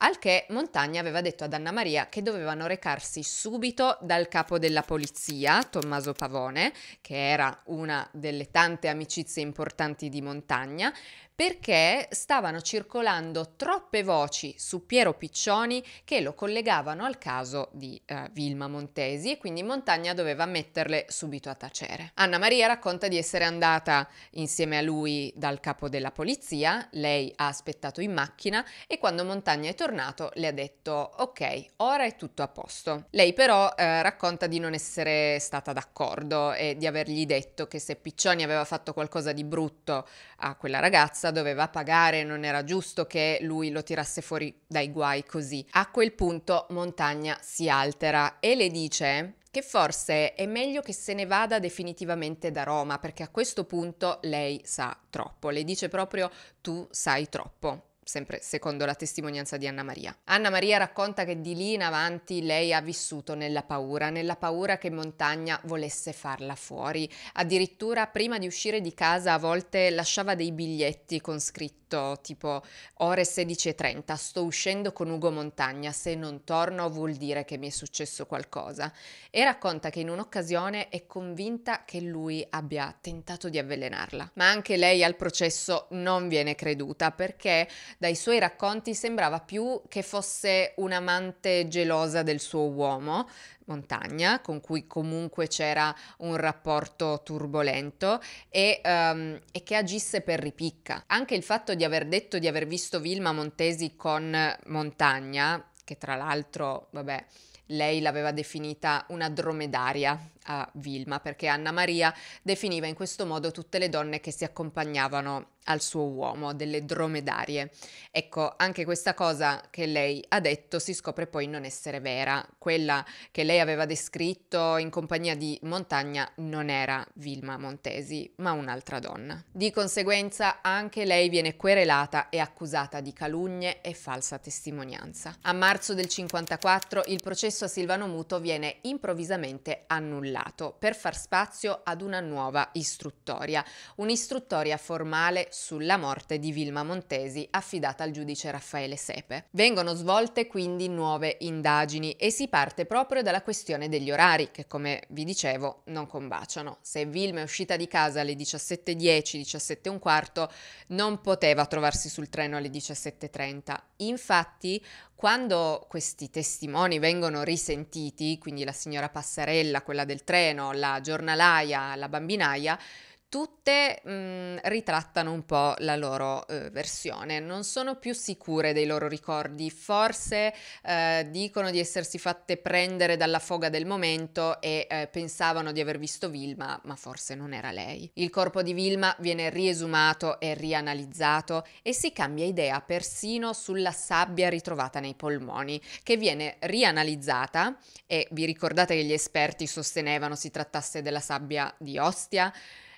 Al che Montagna aveva detto ad Anna Maria che dovevano recarsi subito dal capo della polizia, Tommaso Pavone, che era una delle tante amicizie importanti di Montagna, perché stavano circolando troppe voci su Piero Piccioni che lo collegavano al caso di eh, Vilma Montesi e quindi Montagna doveva metterle subito a tacere. Anna Maria racconta di essere andata insieme a lui dal capo della polizia, lei ha aspettato in macchina e quando Montagna è tornato le ha detto ok, ora è tutto a posto. Lei però eh, racconta di non essere stata d'accordo e di avergli detto che se Piccioni aveva fatto qualcosa di brutto a quella ragazza doveva pagare, non era giusto che lui lo tirasse fuori dai guai così. A quel punto Montagna si altera e le dice che forse è meglio che se ne vada definitivamente da Roma perché a questo punto lei sa troppo, le dice proprio tu sai troppo sempre secondo la testimonianza di Anna Maria. Anna Maria racconta che di lì in avanti lei ha vissuto nella paura, nella paura che Montagna volesse farla fuori. Addirittura prima di uscire di casa a volte lasciava dei biglietti con scritto tipo ore 16.30, sto uscendo con Ugo Montagna, se non torno vuol dire che mi è successo qualcosa. E racconta che in un'occasione è convinta che lui abbia tentato di avvelenarla. Ma anche lei al processo non viene creduta perché dai suoi racconti sembrava più che fosse un'amante gelosa del suo uomo, Montagna, con cui comunque c'era un rapporto turbolento e, um, e, che agisse per ripicca. Anche il fatto di aver detto di aver visto Vilma Montesi con Montagna, che tra l'altro, vabbè, lei l'aveva definita una dromedaria a Vilma perché Anna Maria definiva in questo modo tutte le donne che si accompagnavano al suo uomo, delle dromedarie. Ecco, anche questa cosa che lei ha detto si scopre poi non essere vera. Quella che lei aveva descritto in compagnia di Montagna non era Vilma Montesi, ma un'altra donna. Di conseguenza anche lei viene querelata e accusata di calunnie e falsa testimonianza. A marzo del 54 il processo a Silvano Muto viene improvvisamente annullato per far spazio ad una nuova istruttoria, un'istruttoria formale sulla morte di Vilma Montesi affidata al giudice Raffaele Sepe. Vengono svolte quindi nuove indagini e si parte proprio dalla questione degli orari che come vi dicevo non combaciano. Se Vilma è uscita di casa alle 17.10, 17.15 non poteva trovarsi sul treno alle 17.30. Infatti quando questi testimoni vengono risentiti, quindi la signora Passarella, quella del treno, la giornalaia, la bambinaia, tutte mh, mm, ritrattano un po' la loro eh, versione, non sono più sicure dei loro ricordi, forse eh, dicono di essersi fatte prendere dalla foga del momento e eh, pensavano di aver visto Vilma, ma forse non era lei. Il corpo di Vilma viene riesumato e rianalizzato e si cambia idea persino sulla sabbia ritrovata nei polmoni, che viene rianalizzata e vi ricordate che gli esperti sostenevano si trattasse della sabbia di Ostia?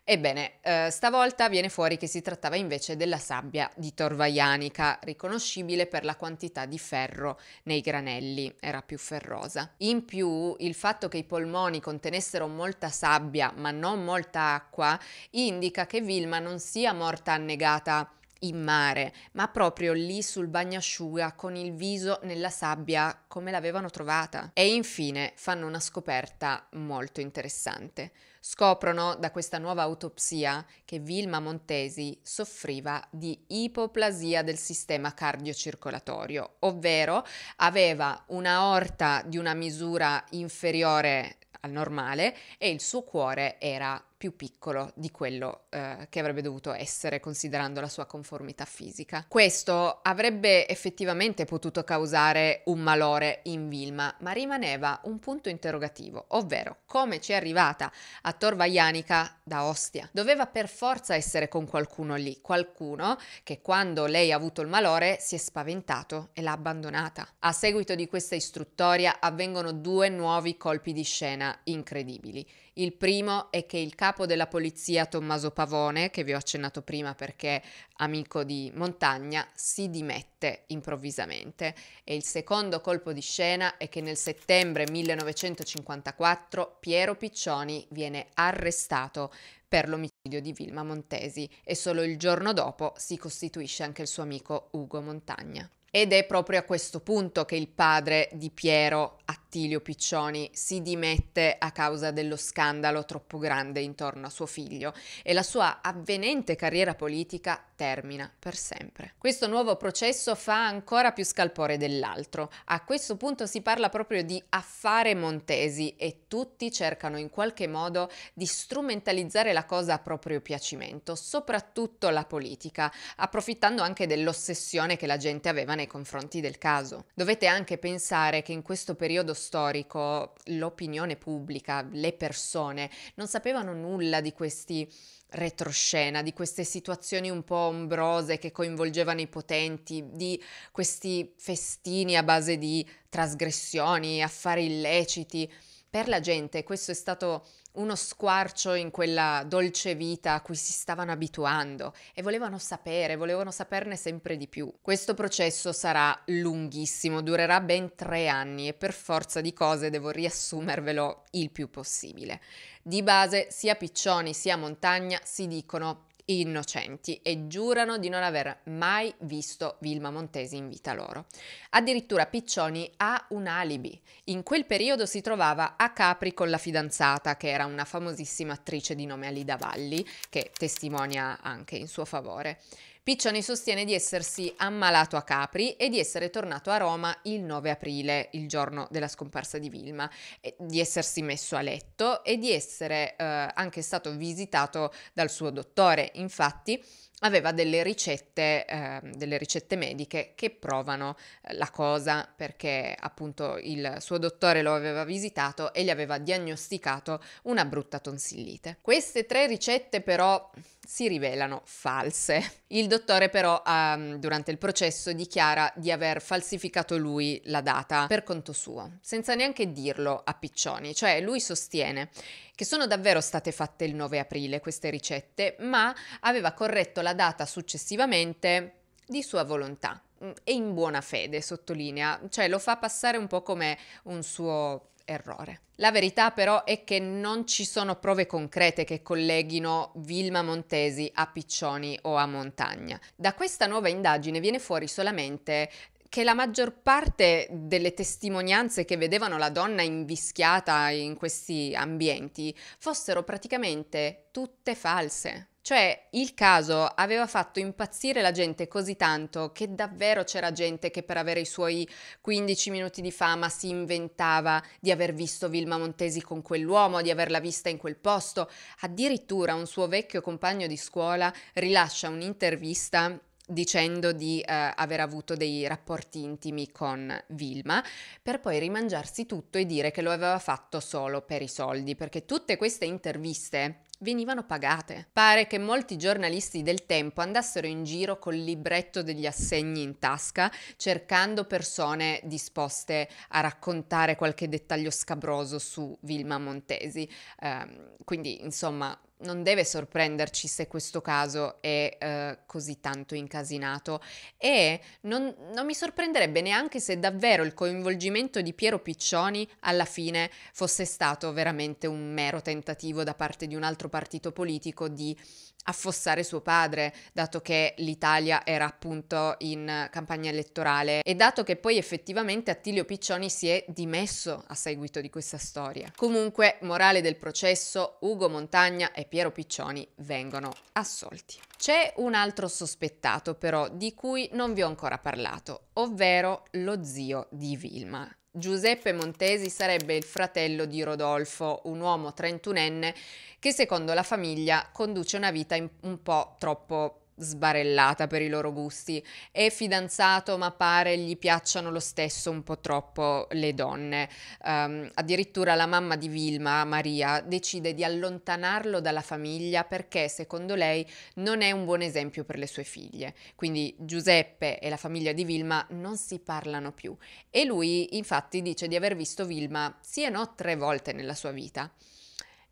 Ebbene, eh, stavolta viene fuori che si trattava invece della sabbia di Torvaianica, riconoscibile per la quantità di ferro nei granelli, era più ferrosa. In più, il fatto che i polmoni contenessero molta sabbia ma non molta acqua indica che Vilma non sia morta annegata in mare, ma proprio lì sul bagnasciuga con il viso nella sabbia come l'avevano trovata. E infine fanno una scoperta molto interessante. Scoprono da questa nuova autopsia che Vilma Montesi soffriva di ipoplasia del sistema cardiocircolatorio, ovvero aveva una orta di una misura inferiore al normale e il suo cuore era più piccolo di quello eh, che avrebbe dovuto essere considerando la sua conformità fisica. Questo avrebbe effettivamente potuto causare un malore in Vilma, ma rimaneva un punto interrogativo, ovvero come ci è arrivata a Tor Vaianica da Ostia. Doveva per forza essere con qualcuno lì, qualcuno che quando lei ha avuto il malore si è spaventato e l'ha abbandonata. A seguito di questa istruttoria avvengono due nuovi colpi di scena incredibili. Il primo è che il capo della polizia Tommaso Pavone, che vi ho accennato prima perché amico di Montagna, si dimette improvvisamente e il secondo colpo di scena è che nel settembre 1954 Piero Piccioni viene arrestato per l'omicidio di Vilma Montesi e solo il giorno dopo si costituisce anche il suo amico Ugo Montagna. Ed è proprio a questo punto che il padre di Piero, Attilio Piccioni, si dimette a causa dello scandalo troppo grande intorno a suo figlio e la sua avvenente carriera politica termina per sempre. Questo nuovo processo fa ancora più scalpore dell'altro. A questo punto si parla proprio di affare Montesi e tutti cercano in qualche modo di strumentalizzare la cosa a proprio piacimento, soprattutto la politica, approfittando anche dell'ossessione che la gente aveva nei nei confronti del caso. Dovete anche pensare che in questo periodo storico l'opinione pubblica, le persone, non sapevano nulla di questi retroscena, di queste situazioni un po' ombrose che coinvolgevano i potenti, di questi festini a base di trasgressioni, affari illeciti. Per la gente questo è stato uno squarcio in quella dolce vita a cui si stavano abituando e volevano sapere, volevano saperne sempre di più. Questo processo sarà lunghissimo, durerà ben tre anni e per forza di cose devo riassumervelo il più possibile. Di base sia Piccioni sia Montagna si dicono innocenti e giurano di non aver mai visto Vilma Montesi in vita loro. Addirittura Piccioni ha un alibi. In quel periodo si trovava a Capri con la fidanzata, che era una famosissima attrice di nome Alida Valli, che testimonia anche in suo favore. Piccioni sostiene di essersi ammalato a Capri e di essere tornato a Roma il 9 aprile, il giorno della scomparsa di Vilma, di essersi messo a letto e di essere eh, anche stato visitato dal suo dottore. Infatti, aveva delle ricette, eh, delle ricette mediche che provano eh, la cosa perché appunto il suo dottore lo aveva visitato e gli aveva diagnosticato una brutta tonsillite. Queste tre ricette però si rivelano false. Il dottore però um, durante il processo dichiara di aver falsificato lui la data per conto suo, senza neanche dirlo a Piccioni, cioè lui sostiene che sono davvero state fatte il 9 aprile queste ricette, ma aveva corretto la data successivamente di sua volontà mm, e in buona fede, sottolinea, cioè lo fa passare un po' come un suo errore. La verità però è che non ci sono prove concrete che colleghino Vilma Montesi a Piccioni o a Montagna. Da questa nuova indagine viene fuori solamente che la maggior parte delle testimonianze che vedevano la donna invischiata in questi ambienti fossero praticamente tutte false. Cioè, il caso aveva fatto impazzire la gente così tanto che davvero c'era gente che per avere i suoi 15 minuti di fama si inventava di aver visto Vilma Montesi con quell'uomo, di averla vista in quel posto. Addirittura un suo vecchio compagno di scuola rilascia un'intervista dicendo di eh, aver avuto dei rapporti intimi con Vilma, per poi rimangiarsi tutto e dire che lo aveva fatto solo per i soldi, perché tutte queste interviste venivano pagate. Pare che molti giornalisti del tempo andassero in giro col libretto degli assegni in tasca, cercando persone disposte a raccontare qualche dettaglio scabroso su Vilma Montesi. Eh, quindi, insomma, non deve sorprenderci se questo caso è eh, così tanto incasinato. E non, non, mi sorprenderebbe neanche se davvero il coinvolgimento di Piero Piccioni alla fine fosse stato veramente un mero tentativo da parte di un altro partito politico di affossare suo padre, dato che l'Italia era appunto in campagna elettorale e dato che poi effettivamente Attilio Piccioni si è dimesso a seguito di questa storia. Comunque, morale del processo, Ugo Montagna e Piero Piccioni vengono assolti. C'è un altro sospettato però di cui non vi ho ancora parlato, ovvero lo zio di Vilma. Giuseppe Montesi sarebbe il fratello di Rodolfo, un uomo trentunenne che secondo la famiglia conduce una vita un po' troppo sbarellata per i loro gusti. È fidanzato, ma pare gli piacciono lo stesso un po' troppo le donne. Um, addirittura la mamma di Vilma, Maria, decide di allontanarlo dalla famiglia perché secondo lei non è un buon esempio per le sue figlie. Quindi Giuseppe e la famiglia di Vilma non si parlano più e lui infatti dice di aver visto Vilma sì e no tre volte nella sua vita.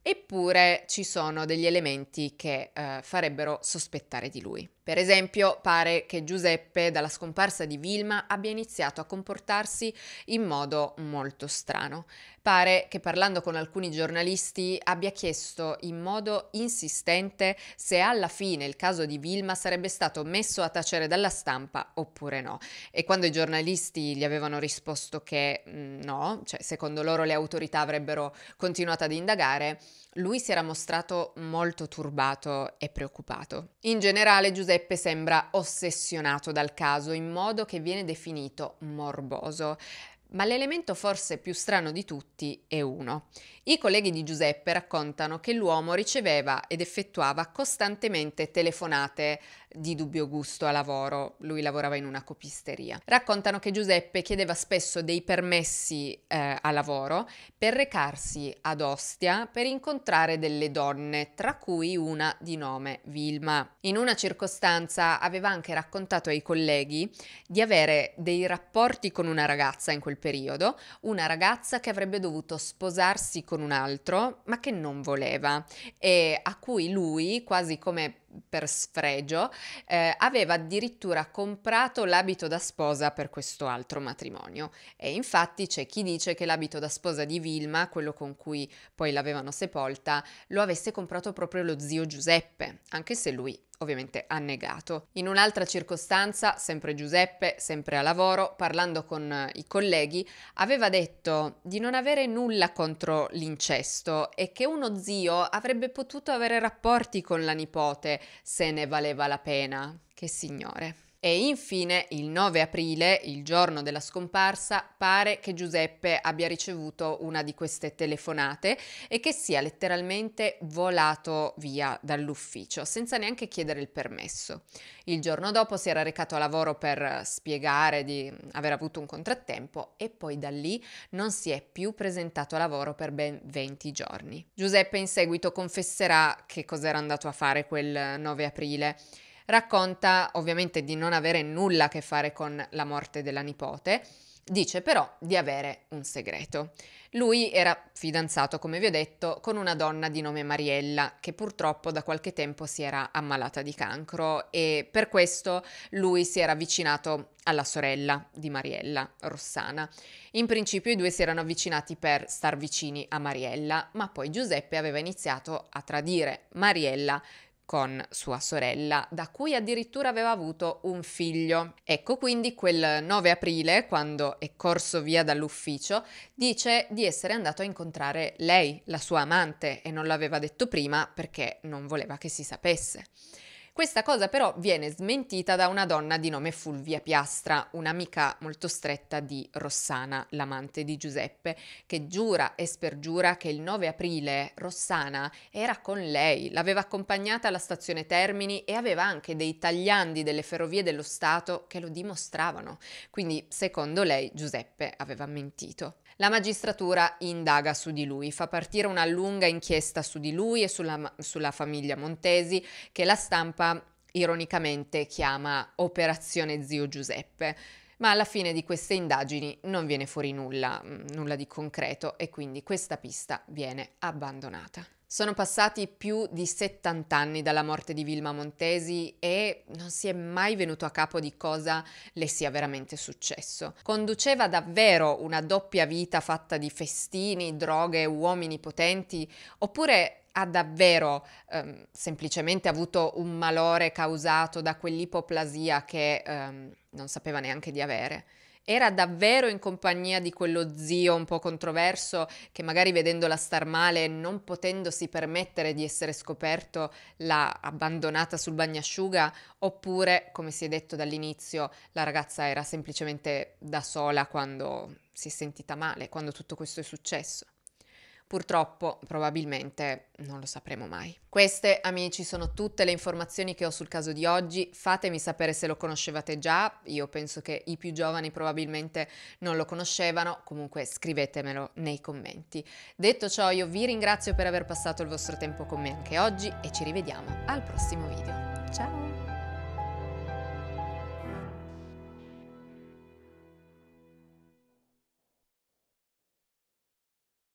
Eppure ci sono degli elementi che eh, farebbero sospettare di lui. Per esempio, pare che Giuseppe, dalla scomparsa di Vilma, abbia iniziato a comportarsi in modo molto strano. Pare che parlando con alcuni giornalisti abbia chiesto in modo insistente se alla fine il caso di Vilma sarebbe stato messo a tacere dalla stampa oppure no. E quando i giornalisti gli avevano risposto che mm, no, cioè secondo loro le autorità avrebbero continuato ad indagare, lui si era mostrato molto turbato e preoccupato. In generale Giuseppe sembra ossessionato dal caso in modo che viene definito morboso. Ma l'elemento forse più strano di tutti è uno. I colleghi di Giuseppe raccontano che l'uomo riceveva ed effettuava costantemente telefonate di dubbio gusto a lavoro, lui lavorava in una copisteria. Raccontano che Giuseppe chiedeva spesso dei permessi eh, a lavoro per recarsi ad Ostia per incontrare delle donne, tra cui una di nome Vilma. In una circostanza aveva anche raccontato ai colleghi di avere dei rapporti con una ragazza in quel periodo, una ragazza che avrebbe dovuto sposarsi con un altro, ma che non voleva e a cui lui, quasi come per sfregio, eh, aveva addirittura comprato l'abito da sposa per questo altro matrimonio. E infatti c'è chi dice che l'abito da sposa di Vilma, quello con cui poi l'avevano sepolta, lo avesse comprato proprio lo zio Giuseppe, anche se lui ovviamente ha negato. In un'altra circostanza, sempre Giuseppe, sempre a lavoro, parlando con eh, i colleghi, aveva detto di non avere nulla contro l'incesto e che uno zio avrebbe potuto avere rapporti con la nipote se ne valeva la pena. Che signore. E infine, il 9 aprile, il giorno della scomparsa, pare che Giuseppe abbia ricevuto una di queste telefonate e che sia letteralmente volato via dall'ufficio, senza neanche chiedere il permesso. Il giorno dopo si era recato a lavoro per spiegare di aver avuto un contrattempo e poi da lì non si è più presentato a lavoro per ben 20 giorni. Giuseppe in seguito confesserà che cos'era andato a fare quel 9 aprile Racconta ovviamente di non avere nulla a che fare con la morte della nipote Dice però di avere un segreto. Lui era fidanzato, come vi ho detto, con una donna di nome Mariella, che purtroppo da qualche tempo si era ammalata di cancro e per questo lui si era avvicinato alla sorella di Mariella, Rossana. In principio i due si erano avvicinati per star vicini a Mariella, ma poi Giuseppe aveva iniziato a tradire Mariella con sua sorella, da cui addirittura aveva avuto un figlio. Ecco quindi quel 9 aprile, quando è corso via dall'ufficio, dice di essere andato a incontrare lei, la sua amante, e non l'aveva detto prima perché non voleva che si sapesse. Questa cosa però viene smentita da una donna di nome Fulvia Piastra, un'amica molto stretta di Rossana, l'amante di Giuseppe, che giura e spergiura che il 9 aprile Rossana era con lei, l'aveva accompagnata alla stazione Termini e aveva anche dei tagliandi delle ferrovie dello Stato che lo dimostravano. Quindi, secondo lei, Giuseppe aveva mentito. La magistratura indaga su di lui, fa partire una lunga inchiesta su di lui e sulla, sulla famiglia Montesi che la stampa ironicamente chiama Operazione Zio Giuseppe. Ma alla fine di queste indagini non viene fuori nulla, nulla di concreto e quindi questa pista viene abbandonata. Sono passati più di 70 anni dalla morte di Vilma Montesi e non si è mai venuto a capo di cosa le sia veramente successo. Conduceva davvero una doppia vita fatta di festini, droghe uomini potenti oppure ha davvero ehm, semplicemente avuto un malore causato da quell'ipoplasia che ehm, non sapeva neanche di avere? Era davvero in compagnia di quello zio un po' controverso che magari vedendola star male, non potendosi permettere di essere scoperto, l'ha abbandonata sul bagnasciuga? Oppure, come si è detto dall'inizio, la ragazza era semplicemente da sola quando si è sentita male, quando tutto questo è successo? Purtroppo, probabilmente, non lo sapremo mai. Queste, amici, sono tutte le informazioni che ho sul caso di oggi. Fatemi sapere se lo conoscevate già. Io penso che i più giovani probabilmente non lo conoscevano. Comunque scrivetemelo nei commenti. Detto ciò, io vi ringrazio per aver passato il vostro tempo con me anche oggi e ci rivediamo al prossimo video. Ciao!